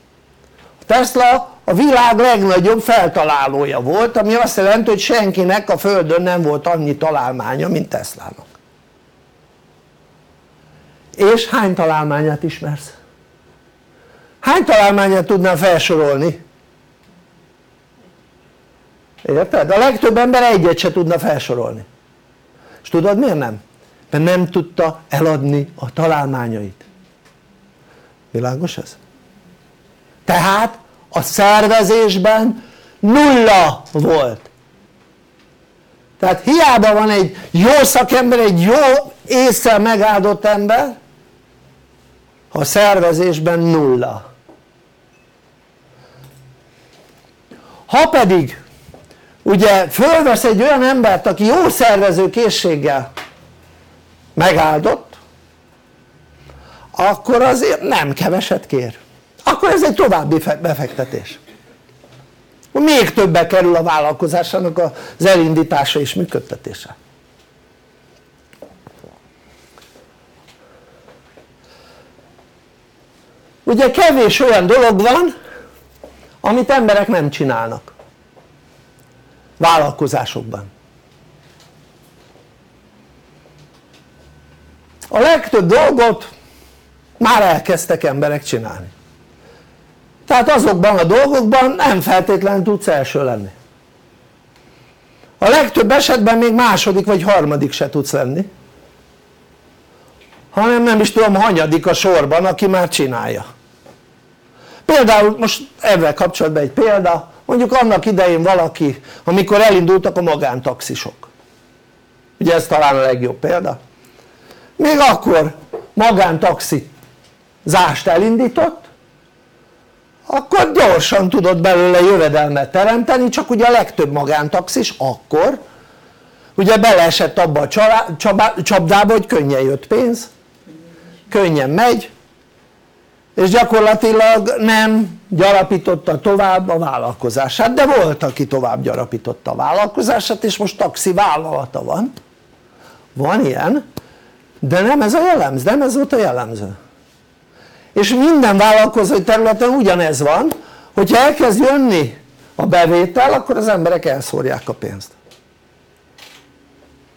Tesla a világ legnagyobb feltalálója volt ami azt jelenti hogy senkinek a földön nem volt annyi találmánya mint Teslának és hány találmányát ismersz? hány találmányát tudnál felsorolni? érted? a legtöbb ember egyet se tudna felsorolni és tudod miért nem? mert nem tudta eladni a találmányait világos ez? Tehát a szervezésben nulla volt. Tehát hiába van egy jó szakember, egy jó észre megáldott ember a szervezésben nulla. Ha pedig ugye fölvesz egy olyan embert aki jó szervező készséggel megáldott akkor azért nem keveset kér akkor ez egy további befektetés. Még többe kerül a vállalkozásának az elindítása és működtetése. Ugye kevés olyan dolog van amit emberek nem csinálnak. Vállalkozásokban. A legtöbb dolgot már elkezdtek emberek csinálni tehát azokban a dolgokban nem feltétlenül tudsz első lenni. A legtöbb esetben még második vagy harmadik se tudsz lenni. Hanem nem is tudom hanyadik a sorban aki már csinálja. Például most ebben kapcsolatban egy példa. Mondjuk annak idején valaki amikor elindultak a magántaxisok ugye ez talán a legjobb példa. Még akkor magántaxi zást elindított akkor gyorsan tudott belőle jövedelmet teremteni csak ugye a legtöbb magántaxis akkor ugye beleesett abba a csapdába hogy könnyen jött pénz könnyen megy és gyakorlatilag nem gyarapította tovább a vállalkozását de volt aki tovább gyarapította a vállalkozását és most taxi vállalata van. Van ilyen de nem ez a jellemző, nem ez volt a jellemző és minden vállalkozói területen ugyanez van. Hogyha elkezd jönni a bevétel akkor az emberek elszórják a pénzt.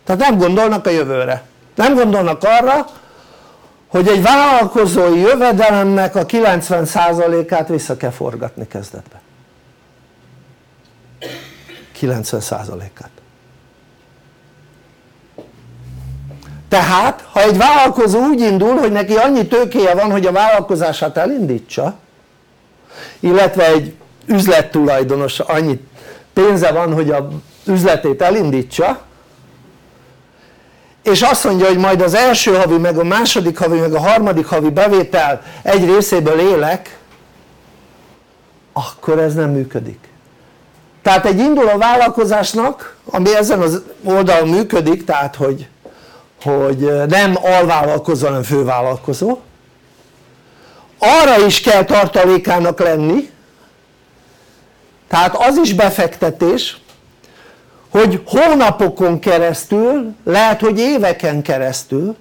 Tehát nem gondolnak a jövőre. Nem gondolnak arra hogy egy vállalkozói jövedelemnek a 90%-át vissza kell forgatni kezdetben 90%-át tehát ha egy vállalkozó úgy indul hogy neki annyi tőkéje van hogy a vállalkozását elindítsa illetve egy üzlettulajdonos annyi pénze van hogy a üzletét elindítsa és azt mondja hogy majd az első havi meg a második havi meg a harmadik havi bevétel egy részéből élek akkor ez nem működik. Tehát egy induló vállalkozásnak ami ezen az oldalon működik tehát hogy, hogy nem alvállalkozó hanem fővállalkozó. Arra is kell tartalékának lenni. Tehát az is befektetés hogy hónapokon keresztül, lehet hogy éveken keresztül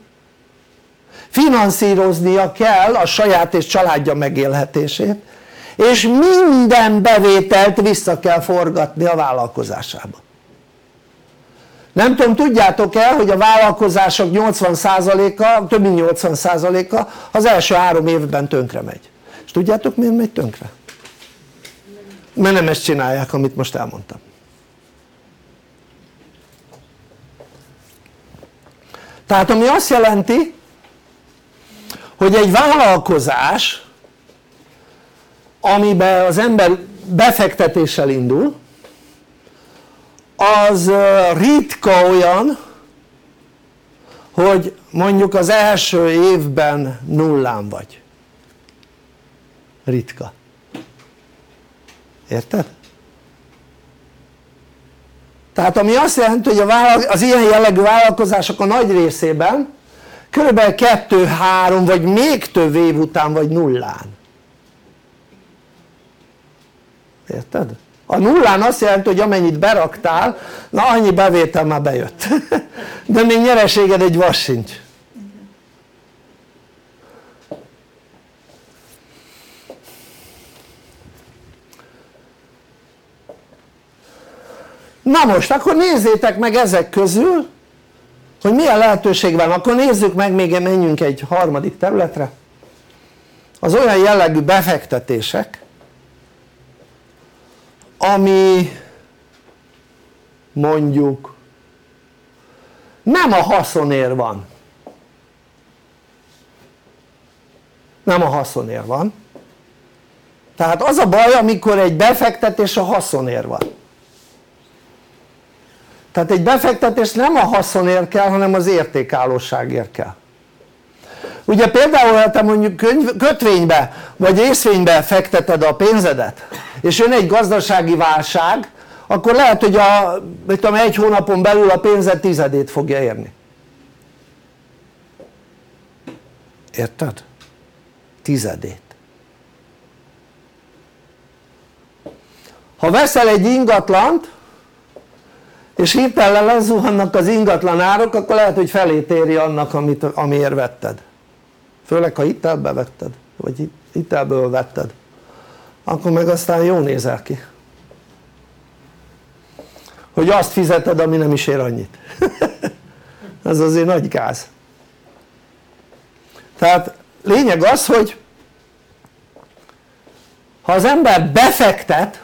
finanszíroznia kell a saját és családja megélhetését és minden bevételt vissza kell forgatni a vállalkozásába nem tudom tudjátok el hogy a vállalkozások 80%-a, több mint 80%-a az első három évben tönkre megy és tudjátok miért megy tönkre? mert nem ezt csinálják amit most elmondtam tehát ami azt jelenti hogy egy vállalkozás amiben az ember befektetéssel indul az ritka olyan hogy mondjuk az első évben nullán vagy ritka érted? tehát ami azt jelenti hogy az ilyen jellegű vállalkozások a nagy részében körülbelül kettő, három vagy még több év után vagy nullán érted? A nullán azt jelenti hogy amennyit beraktál na annyi bevétel már bejött. De még nyereséged egy vas sincs. Na most akkor nézzétek meg ezek közül hogy milyen lehetőség van, akkor nézzük meg még menjünk egy harmadik területre. Az olyan jellegű befektetések ami mondjuk nem a haszonér van. Nem a haszonér van. Tehát az a baj amikor egy befektetés a haszonér van. Tehát egy befektetés nem a haszonért kell hanem az értékállóságért kell. Ugye például ha te mondjuk kötvénybe vagy részvénybe fekteted a pénzedet és jön egy gazdasági válság akkor lehet hogy a, tudom, egy hónapon belül a pénzed tizedét fogja érni. Érted? tizedét. Ha veszel egy ingatlant és hirtelen lezuhannak az ingatlan árok akkor lehet hogy felét éri annak amit, amiért vetted. Főleg ha hitelbe vetted vagy hitelből vetted akkor meg aztán jó nézel ki. Hogy azt fizeted ami nem is ér annyit. Ez azért nagy gáz. Tehát lényeg az hogy ha az ember befektet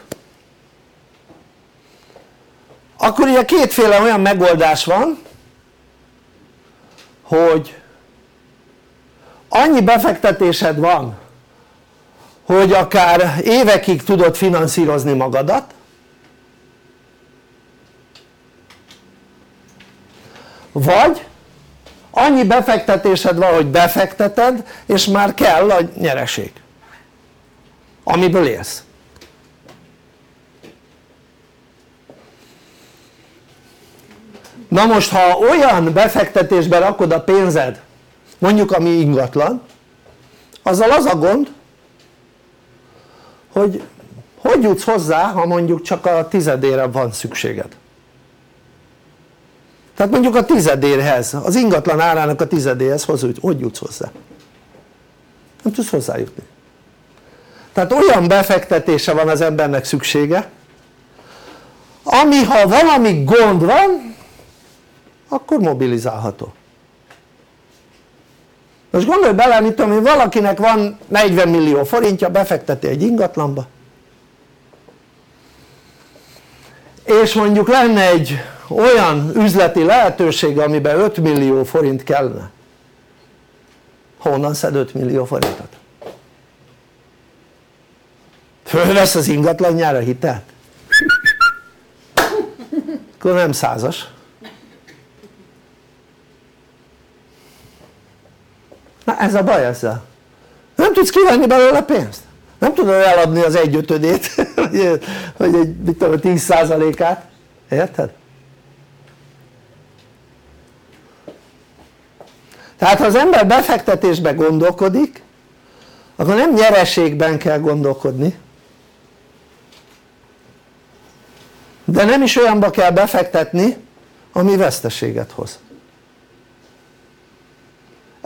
akkor ugye kétféle olyan megoldás van hogy annyi befektetésed van hogy akár évekig tudod finanszírozni magadat. Vagy annyi befektetésed van hogy befekteted és már kell a nyereség amiből élsz. Na most ha olyan befektetésbe rakod a pénzed mondjuk ami ingatlan azzal az a gond hogy hogy jutsz hozzá ha mondjuk csak a tizedére van szükséged? Tehát mondjuk a tizedérhez, az ingatlan árának a tizedéhez hogy jutsz hozzá? nem tudsz hozzájutni. Tehát olyan befektetése van az embernek szüksége ami ha valami gond van akkor mobilizálható most gondolj bele mit tudom hogy valakinek van 40 millió forintja befekteti egy ingatlanba és mondjuk lenne egy olyan üzleti lehetőség amiben 5 millió forint kellene honnan szed 5 millió forintot? fölvesz az ingatlanjára hitelt? akkor nem százas na ez a baj ezzel. Nem tudsz kivenni belőle pénzt. Nem tudod eladni az egyötödét vagy egy mit tudom, 10%-át érted? tehát ha az ember befektetésbe gondolkodik akkor nem nyereségben kell gondolkodni. De nem is olyanba kell befektetni ami veszteséget hoz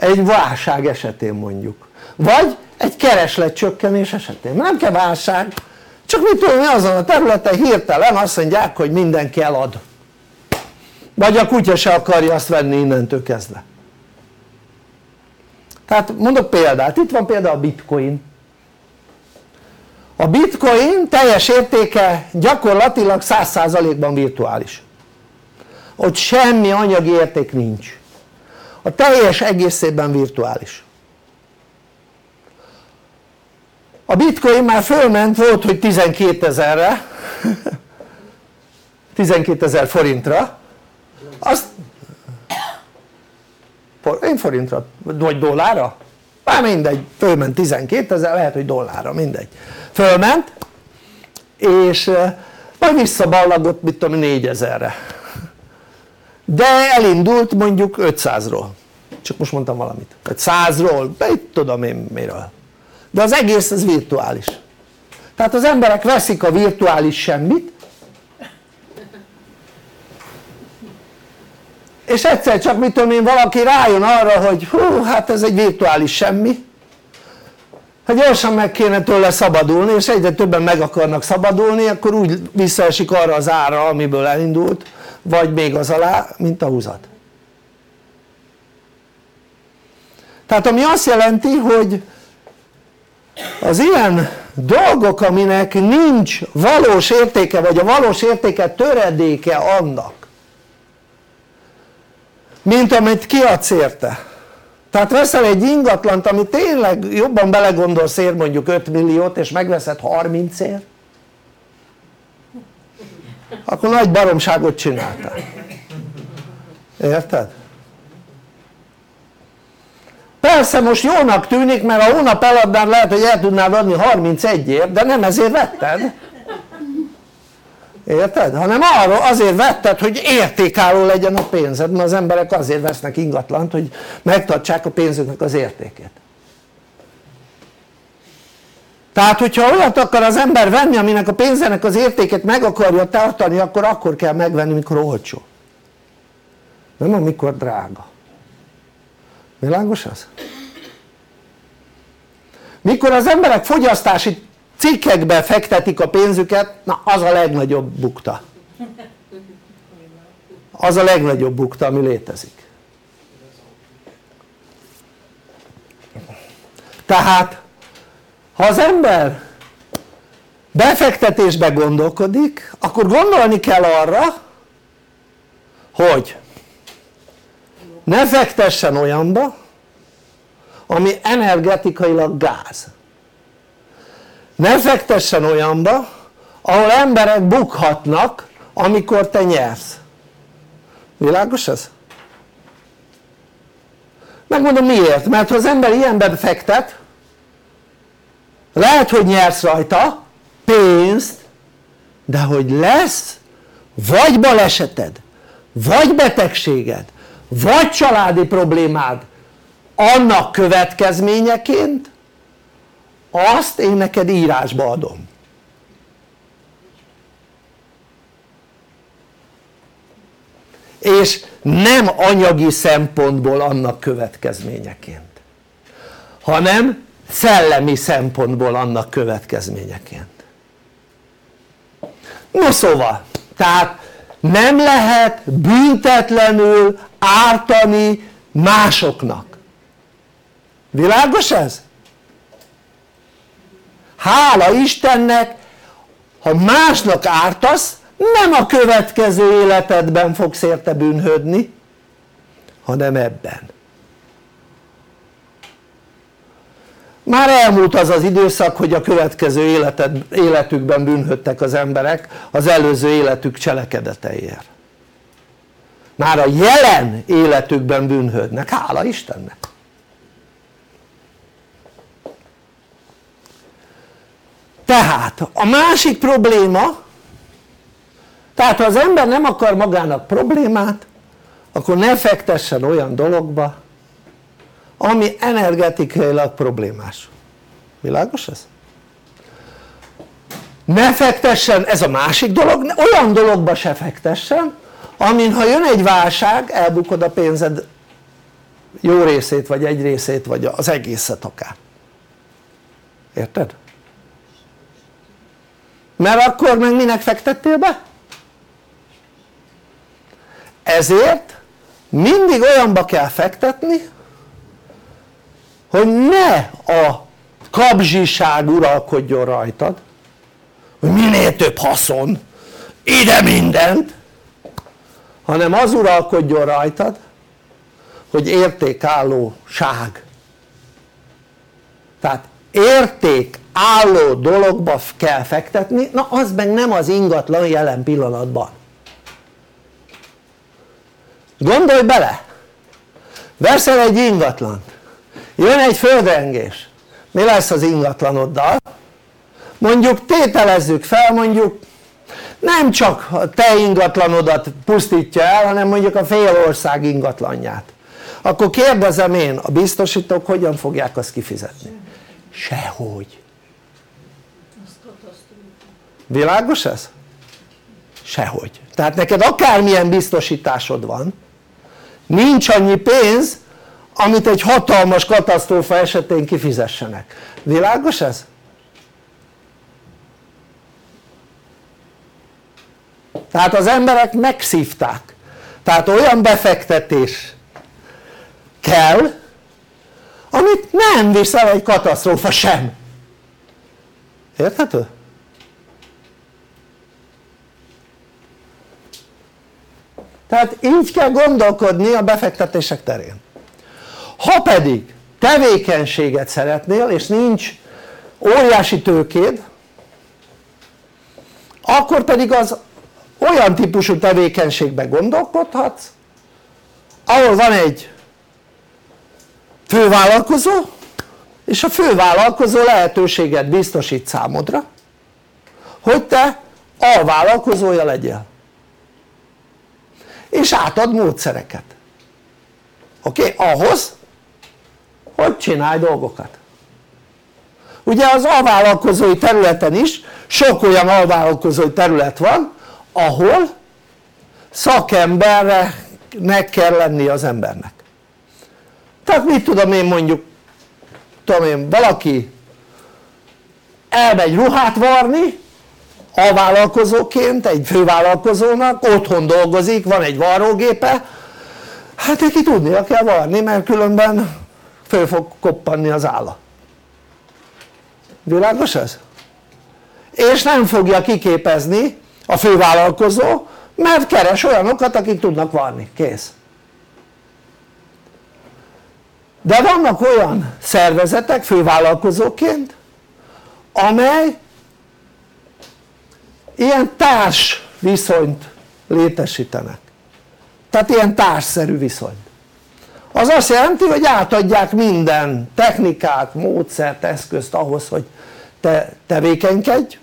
egy válság esetén mondjuk. Vagy egy kereslet csökkenés esetén, nem kell válság. Csak mit tudom azon a területen hirtelen azt mondják hogy mindenki elad. Vagy a kutya se akarja azt venni innentől kezdve. Tehát mondok példát, itt van például a bitcoin. A bitcoin teljes értéke gyakorlatilag 100%-ban virtuális. Ott semmi anyagi érték nincs a teljes egészében virtuális. A bitcoin már fölment volt hogy 12 ezerre 12 ezer forintra. Azt én forintra vagy dollárra? már mindegy, fölment 12 ezer, lehet hogy dollárra, mindegy. Fölment és majd visszaballagott mit tudom 4 ezerre de elindult mondjuk 500-ról csak most mondtam valamit, vagy 100-ról, de itt tudom én miről. De az egész az virtuális. Tehát az emberek veszik a virtuális semmit és egyszer csak mit tudom én valaki rájön arra hogy hú hát ez egy virtuális semmi. Ha gyorsan meg kéne tőle szabadulni és egyre többen meg akarnak szabadulni akkor úgy visszaesik arra az ára amiből elindult vagy még az alá mint a húzat. Tehát ami azt jelenti hogy az ilyen dolgok aminek nincs valós értéke vagy a valós értéke töredéke annak mint amit kiadsz érte. Tehát veszel egy ingatlant ami tényleg jobban belegondolsz ér mondjuk 5 milliót és megveszed 30 ért akkor nagy baromságot csináltál érted? persze most jónak tűnik mert a hónap eladnál lehet hogy el tudnád adni 31 ért de nem ezért vetted érted? hanem arról azért vetted hogy értékálló legyen a pénzed mert az emberek azért vesznek ingatlant hogy megtartsák a pénzüknek az értékét tehát hogyha olyat akar az ember venni aminek a pénzének az értékét meg akarja tartani akkor akkor kell megvenni mikor olcsó. Nem amikor drága. Világos az? mikor az emberek fogyasztási cikkekbe fektetik a pénzüket na az a legnagyobb bukta. Az a legnagyobb bukta ami létezik. Tehát ha az ember befektetésbe gondolkodik akkor gondolni kell arra hogy ne fektessen olyanba ami energetikailag gáz. Ne fektessen olyanba ahol emberek bukhatnak amikor te nyersz. Világos ez? megmondom miért, mert ha az ember ilyenben fektet lehet hogy nyersz rajta pénzt de hogy lesz vagy baleseted vagy betegséged vagy családi problémád annak következményeként azt én neked írásba adom. És nem anyagi szempontból annak következményeként hanem szellemi szempontból annak következményeként. No szóval tehát nem lehet büntetlenül ártani másoknak. Világos ez? hála Istennek ha másnak ártasz nem a következő életedben fogsz érte bűnhödni hanem ebben már elmúlt az az időszak hogy a következő életed, életükben bűnhödtek az emberek az előző életük cselekedeteiért. Már a jelen életükben bűnhödnek, hála Istennek. Tehát a másik probléma tehát ha az ember nem akar magának problémát akkor ne fektessen olyan dologba ami energetikailag problémás világos ez? ne fektessen, ez a másik dolog, olyan dologba se fektessen amin ha jön egy válság elbukod a pénzed jó részét vagy egy részét vagy az egészet akár érted? mert akkor meg minek fektettél be? ezért mindig olyanba kell fektetni hogy ne a kapzsiság uralkodjon rajtad hogy minél több haszon ide mindent hanem az uralkodjon rajtad hogy értékállóság tehát értékálló dologba kell fektetni na az meg nem az ingatlan jelen pillanatban. Gondolj bele veszel egy ingatlant jön egy földrengés mi lesz az ingatlanoddal? mondjuk tételezzük fel mondjuk nem csak a te ingatlanodat pusztítja el hanem mondjuk a fél ország ingatlanját akkor kérdezem én a biztosítók hogyan fogják azt kifizetni? sehogy világos ez? sehogy tehát neked akármilyen biztosításod van nincs annyi pénz amit egy hatalmas katasztrófa esetén kifizessenek világos ez? tehát az emberek megszívták tehát olyan befektetés kell amit nem viszel egy katasztrófa sem érthető? tehát így kell gondolkodni a befektetések terén ha pedig tevékenységet szeretnél és nincs óriási tőkéd akkor pedig az olyan típusú tevékenységben gondolkodhatsz ahol van egy fővállalkozó és a fővállalkozó lehetőséget biztosít számodra hogy te alvállalkozója legyél és átad módszereket oké? Okay? ahhoz hogy csinálj dolgokat? Ugye az alvállalkozói területen is sok olyan alvállalkozói terület van ahol szakembernek kell lenni az embernek. Tehát mit tudom én mondjuk tudom én valaki elmegy ruhát varni alvállalkozóként egy fővállalkozónak otthon dolgozik van egy varrógépe hát neki tudnia kell varni mert különben föl fog koppanni az álla. Világos ez? és nem fogja kiképezni a fővállalkozó mert keres olyanokat akik tudnak varni, kész. De vannak olyan szervezetek fővállalkozóként amely ilyen társ viszonyt létesítenek. Tehát ilyen társszerű viszonyt az azt jelenti hogy átadják minden technikát, módszert, eszközt ahhoz hogy te tevékenykedj.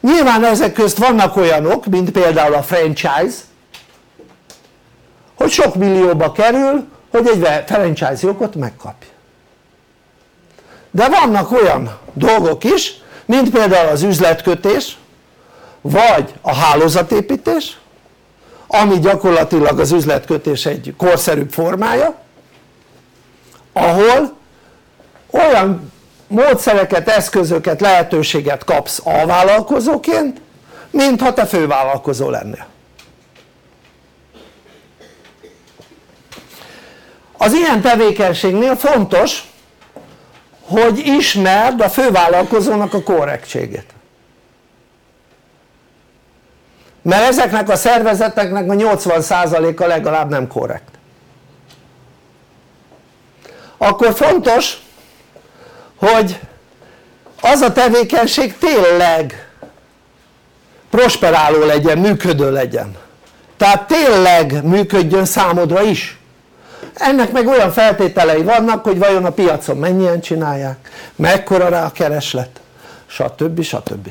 Nyilván ezek közt vannak olyanok mint például a franchise hogy sok millióba kerül hogy egy franchise jogot megkapja. De vannak olyan dolgok is mint például az üzletkötés vagy a hálózatépítés ami gyakorlatilag az üzletkötés egy korszerűbb formája ahol olyan módszereket, eszközöket, lehetőséget kapsz alvállalkozóként mint ha te fővállalkozó lennél. Az ilyen tevékenységnél fontos hogy ismerd a fővállalkozónak a korrektségét mert ezeknek a szervezeteknek a 80%-a legalább nem korrekt akkor fontos hogy az a tevékenység tényleg prosperáló legyen, működő legyen tehát tényleg működjön számodra is ennek meg olyan feltételei vannak hogy vajon a piacon mennyien csinálják, mekkora rá a kereslet stb. stb.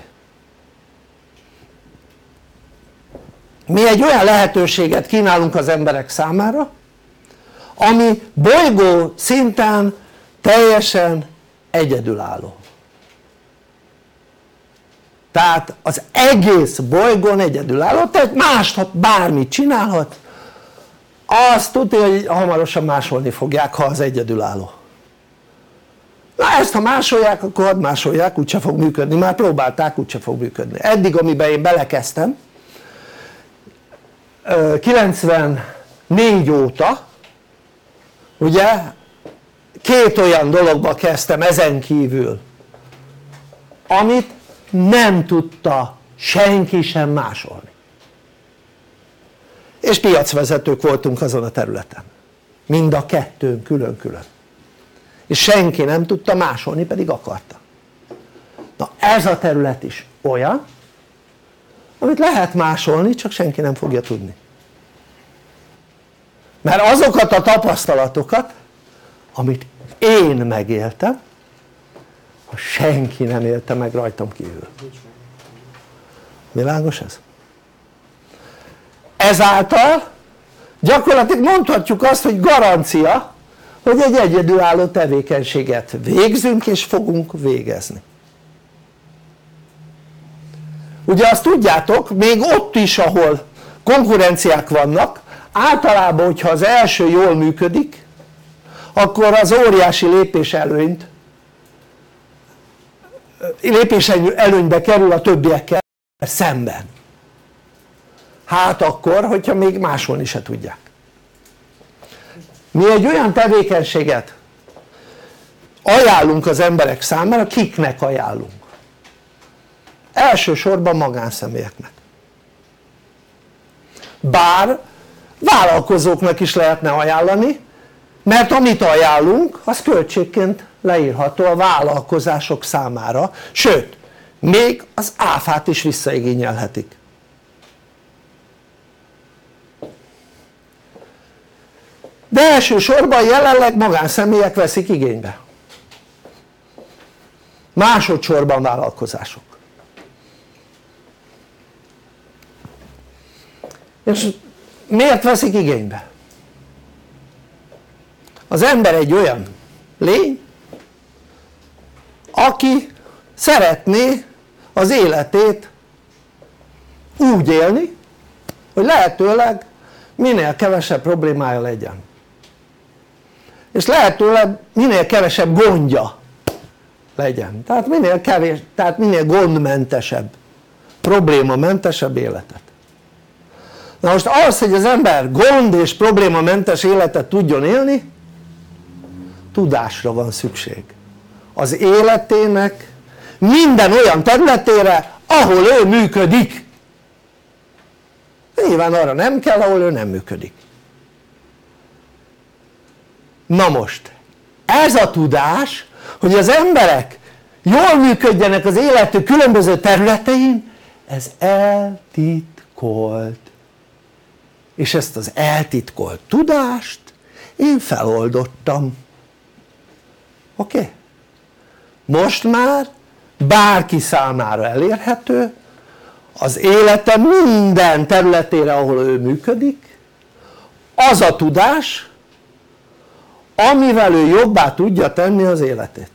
Mi egy olyan lehetőséget kínálunk az emberek számára ami bolygó szinten teljesen egyedülálló. Tehát az egész bolygón egyedülálló, tehát mást bármit csinálhat azt tudja hogy hamarosan másolni fogják ha az egyedülálló. Na ezt ha másolják akkor hadd másolják úgyse fog működni, már próbálták úgyse fog működni. Eddig amiben én belekezdtem 94 óta ugye két olyan dologba kezdtem ezen kívül amit nem tudta senki sem másolni. És piacvezetők voltunk azon a területen. Mind a kettőn külön-külön. És senki nem tudta másolni pedig akarta. Na ez a terület is olyan amit lehet másolni csak senki nem fogja tudni. Mert azokat a tapasztalatokat amit én megéltem ha senki nem élte meg rajtam kívül. Világos ez? ezáltal gyakorlatilag mondhatjuk azt hogy garancia hogy egy egyedülálló tevékenységet végzünk és fogunk végezni ugye azt tudjátok még ott is ahol konkurenciák vannak általában hogyha az első jól működik akkor az óriási lépés előnyt lépés előnybe kerül a többiekkel szemben hát akkor hogyha még másolni se tudják mi egy olyan tevékenységet ajánlunk az emberek számára, kiknek ajánlunk? Elsősorban magánszemélyeknek. Bár vállalkozóknak is lehetne ajánlani mert amit ajánlunk az költségként leírható a vállalkozások számára. Sőt még az áfát is visszaigényelhetik. De elsősorban jelenleg magánszemélyek veszik igénybe. Másodszorban vállalkozások és miért veszik igénybe? az ember egy olyan lény aki szeretné az életét úgy élni hogy lehetőleg minél kevesebb problémája legyen. És lehetőleg minél kevesebb gondja legyen. Tehát minél kevés, tehát minél gondmentesebb problémamentesebb életet na most az hogy az ember gond és problémamentes életet tudjon élni tudásra van szükség. Az életének minden olyan területére ahol ő működik. Nyilván arra nem kell ahol ő nem működik. Na most ez a tudás hogy az emberek jól működjenek az életük különböző területein ez eltitkolt és ezt az eltitkolt tudást én feloldottam oké? Okay? most már bárki számára elérhető az élete minden területére ahol ő működik az a tudás amivel ő jobbá tudja tenni az életét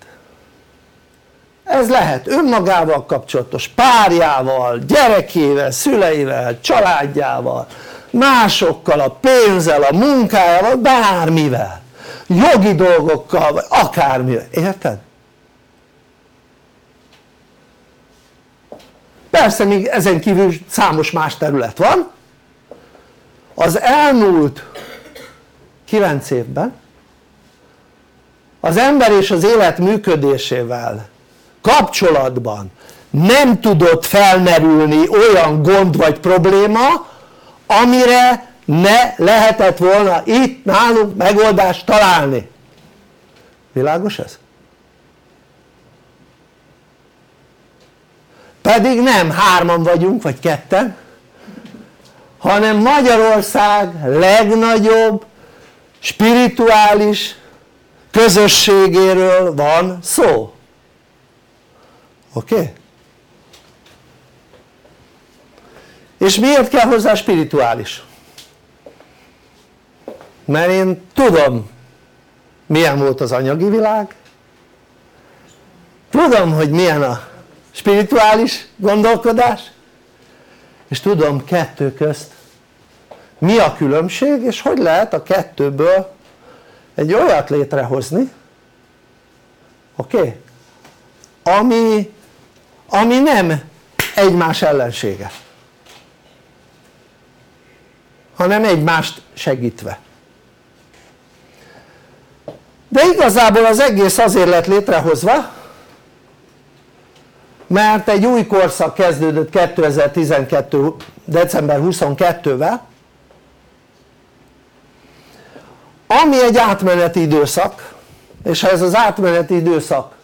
ez lehet önmagával kapcsolatos, párjával, gyerekével, szüleivel, családjával másokkal, a pénzzel, a munkájával, bármivel. Jogi dolgokkal, vagy akármivel, érted? persze még ezen kívül számos más terület van. Az elmúlt 9 évben az ember és az élet működésével kapcsolatban nem tudott felmerülni olyan gond vagy probléma amire ne lehetett volna itt nálunk megoldást találni világos ez? pedig nem hárman vagyunk vagy ketten hanem Magyarország legnagyobb spirituális közösségéről van szó oké? Okay? És miért kell hozzá spirituális? mert én tudom milyen volt az anyagi világ tudom hogy milyen a spirituális gondolkodás és tudom kettő közt mi a különbség és hogy lehet a kettőből egy olyat létrehozni oké? Okay? ami, ami nem egymás ellensége hanem egymást segítve de igazából az egész azért lett létrehozva mert egy új korszak kezdődött 2012. december 22-vel ami egy átmeneti időszak és ha ez az átmeneti időszak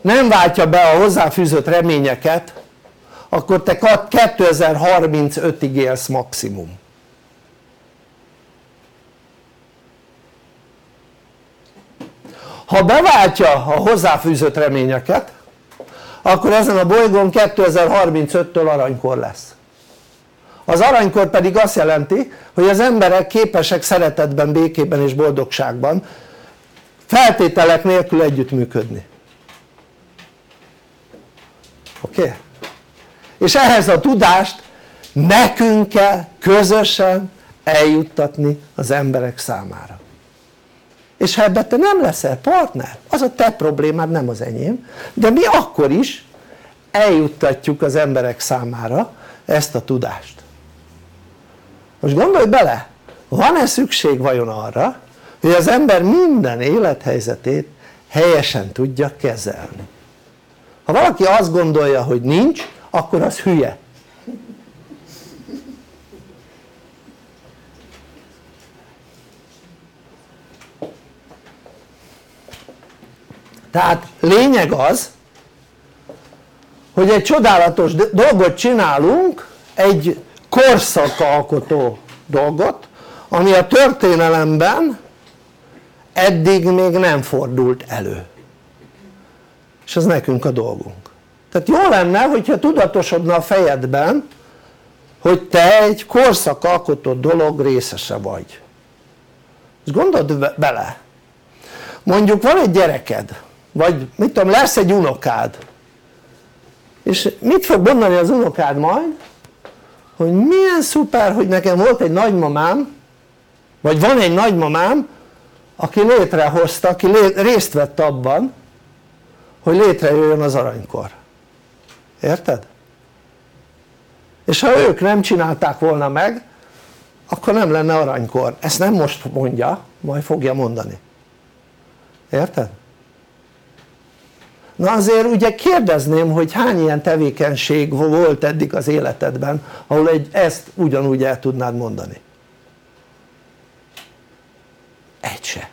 nem váltja be a hozzáfűzött reményeket akkor te 2035-ig élsz maximum ha beváltja a hozzáfűzött reményeket akkor ezen a bolygón 2035-től aranykor lesz az aranykor pedig azt jelenti hogy az emberek képesek szeretetben, békében és boldogságban feltételek nélkül együttműködni oké? Okay? és ehhez a tudást nekünk kell közösen eljuttatni az emberek számára és ha ebben te nem leszel partner az a te problémád nem az enyém. De mi akkor is eljuttatjuk az emberek számára ezt a tudást. Most gondolj bele van-e szükség vajon arra hogy az ember minden élethelyzetét helyesen tudja kezelni? Ha valaki azt gondolja hogy nincs akkor az hülye tehát lényeg az hogy egy csodálatos dolgot csinálunk egy korszakalkotó dolgot ami a történelemben eddig még nem fordult elő. És ez nekünk a dolgunk. Tehát jó lenne hogyha tudatosodna a fejedben hogy te egy korszakalkotó dolog részese vagy. És gondold bele. Mondjuk van egy gyereked vagy mit tudom lesz egy unokád. És mit fog mondani az unokád majd? Hogy milyen szuper hogy nekem volt egy nagymamám vagy van egy nagymamám aki létrehozta, aki részt vett abban hogy létrejöjjön az aranykor. Érted? és ha ők nem csinálták volna meg akkor nem lenne aranykor, ezt nem most mondja, majd fogja mondani. Érted? Na azért ugye kérdezném hogy hány ilyen tevékenység volt eddig az életedben ahol egy, ezt ugyanúgy el tudnád mondani egy se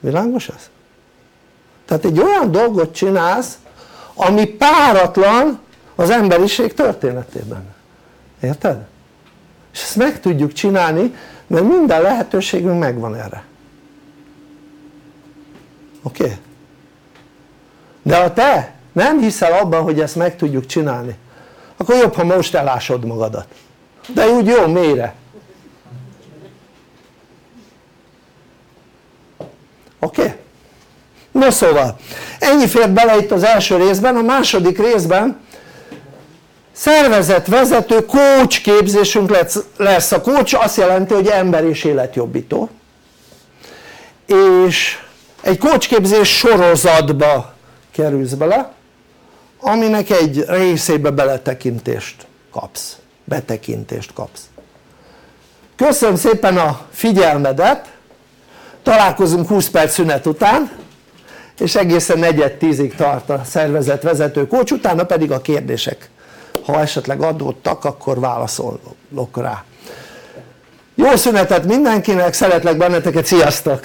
világos ez? tehát egy olyan dolgot csinálsz ami páratlan az emberiség történetében érted? és ezt meg tudjuk csinálni mert minden lehetőségünk megvan erre oké? Okay? de ha te nem hiszel abban hogy ezt meg tudjuk csinálni akkor jobb ha most elásod magadat de úgy jó mélyre oké? Okay? no szóval ennyi fért bele itt az első részben, a második részben szervezetvezető coach képzésünk lesz a coach azt jelenti hogy ember és életjobbító és egy coachképzés sorozatba kerülsz bele aminek egy részébe beletekintést kapsz, betekintést kapsz. Köszönöm szépen a figyelmedet találkozunk 20 perc szünet után és egészen negyed tízig tart a szervezet vezető kócs, utána pedig a kérdések. Ha esetleg adódtak akkor válaszolok rá. Jó szünetet mindenkinek, szeretlek benneteket, sziasztok!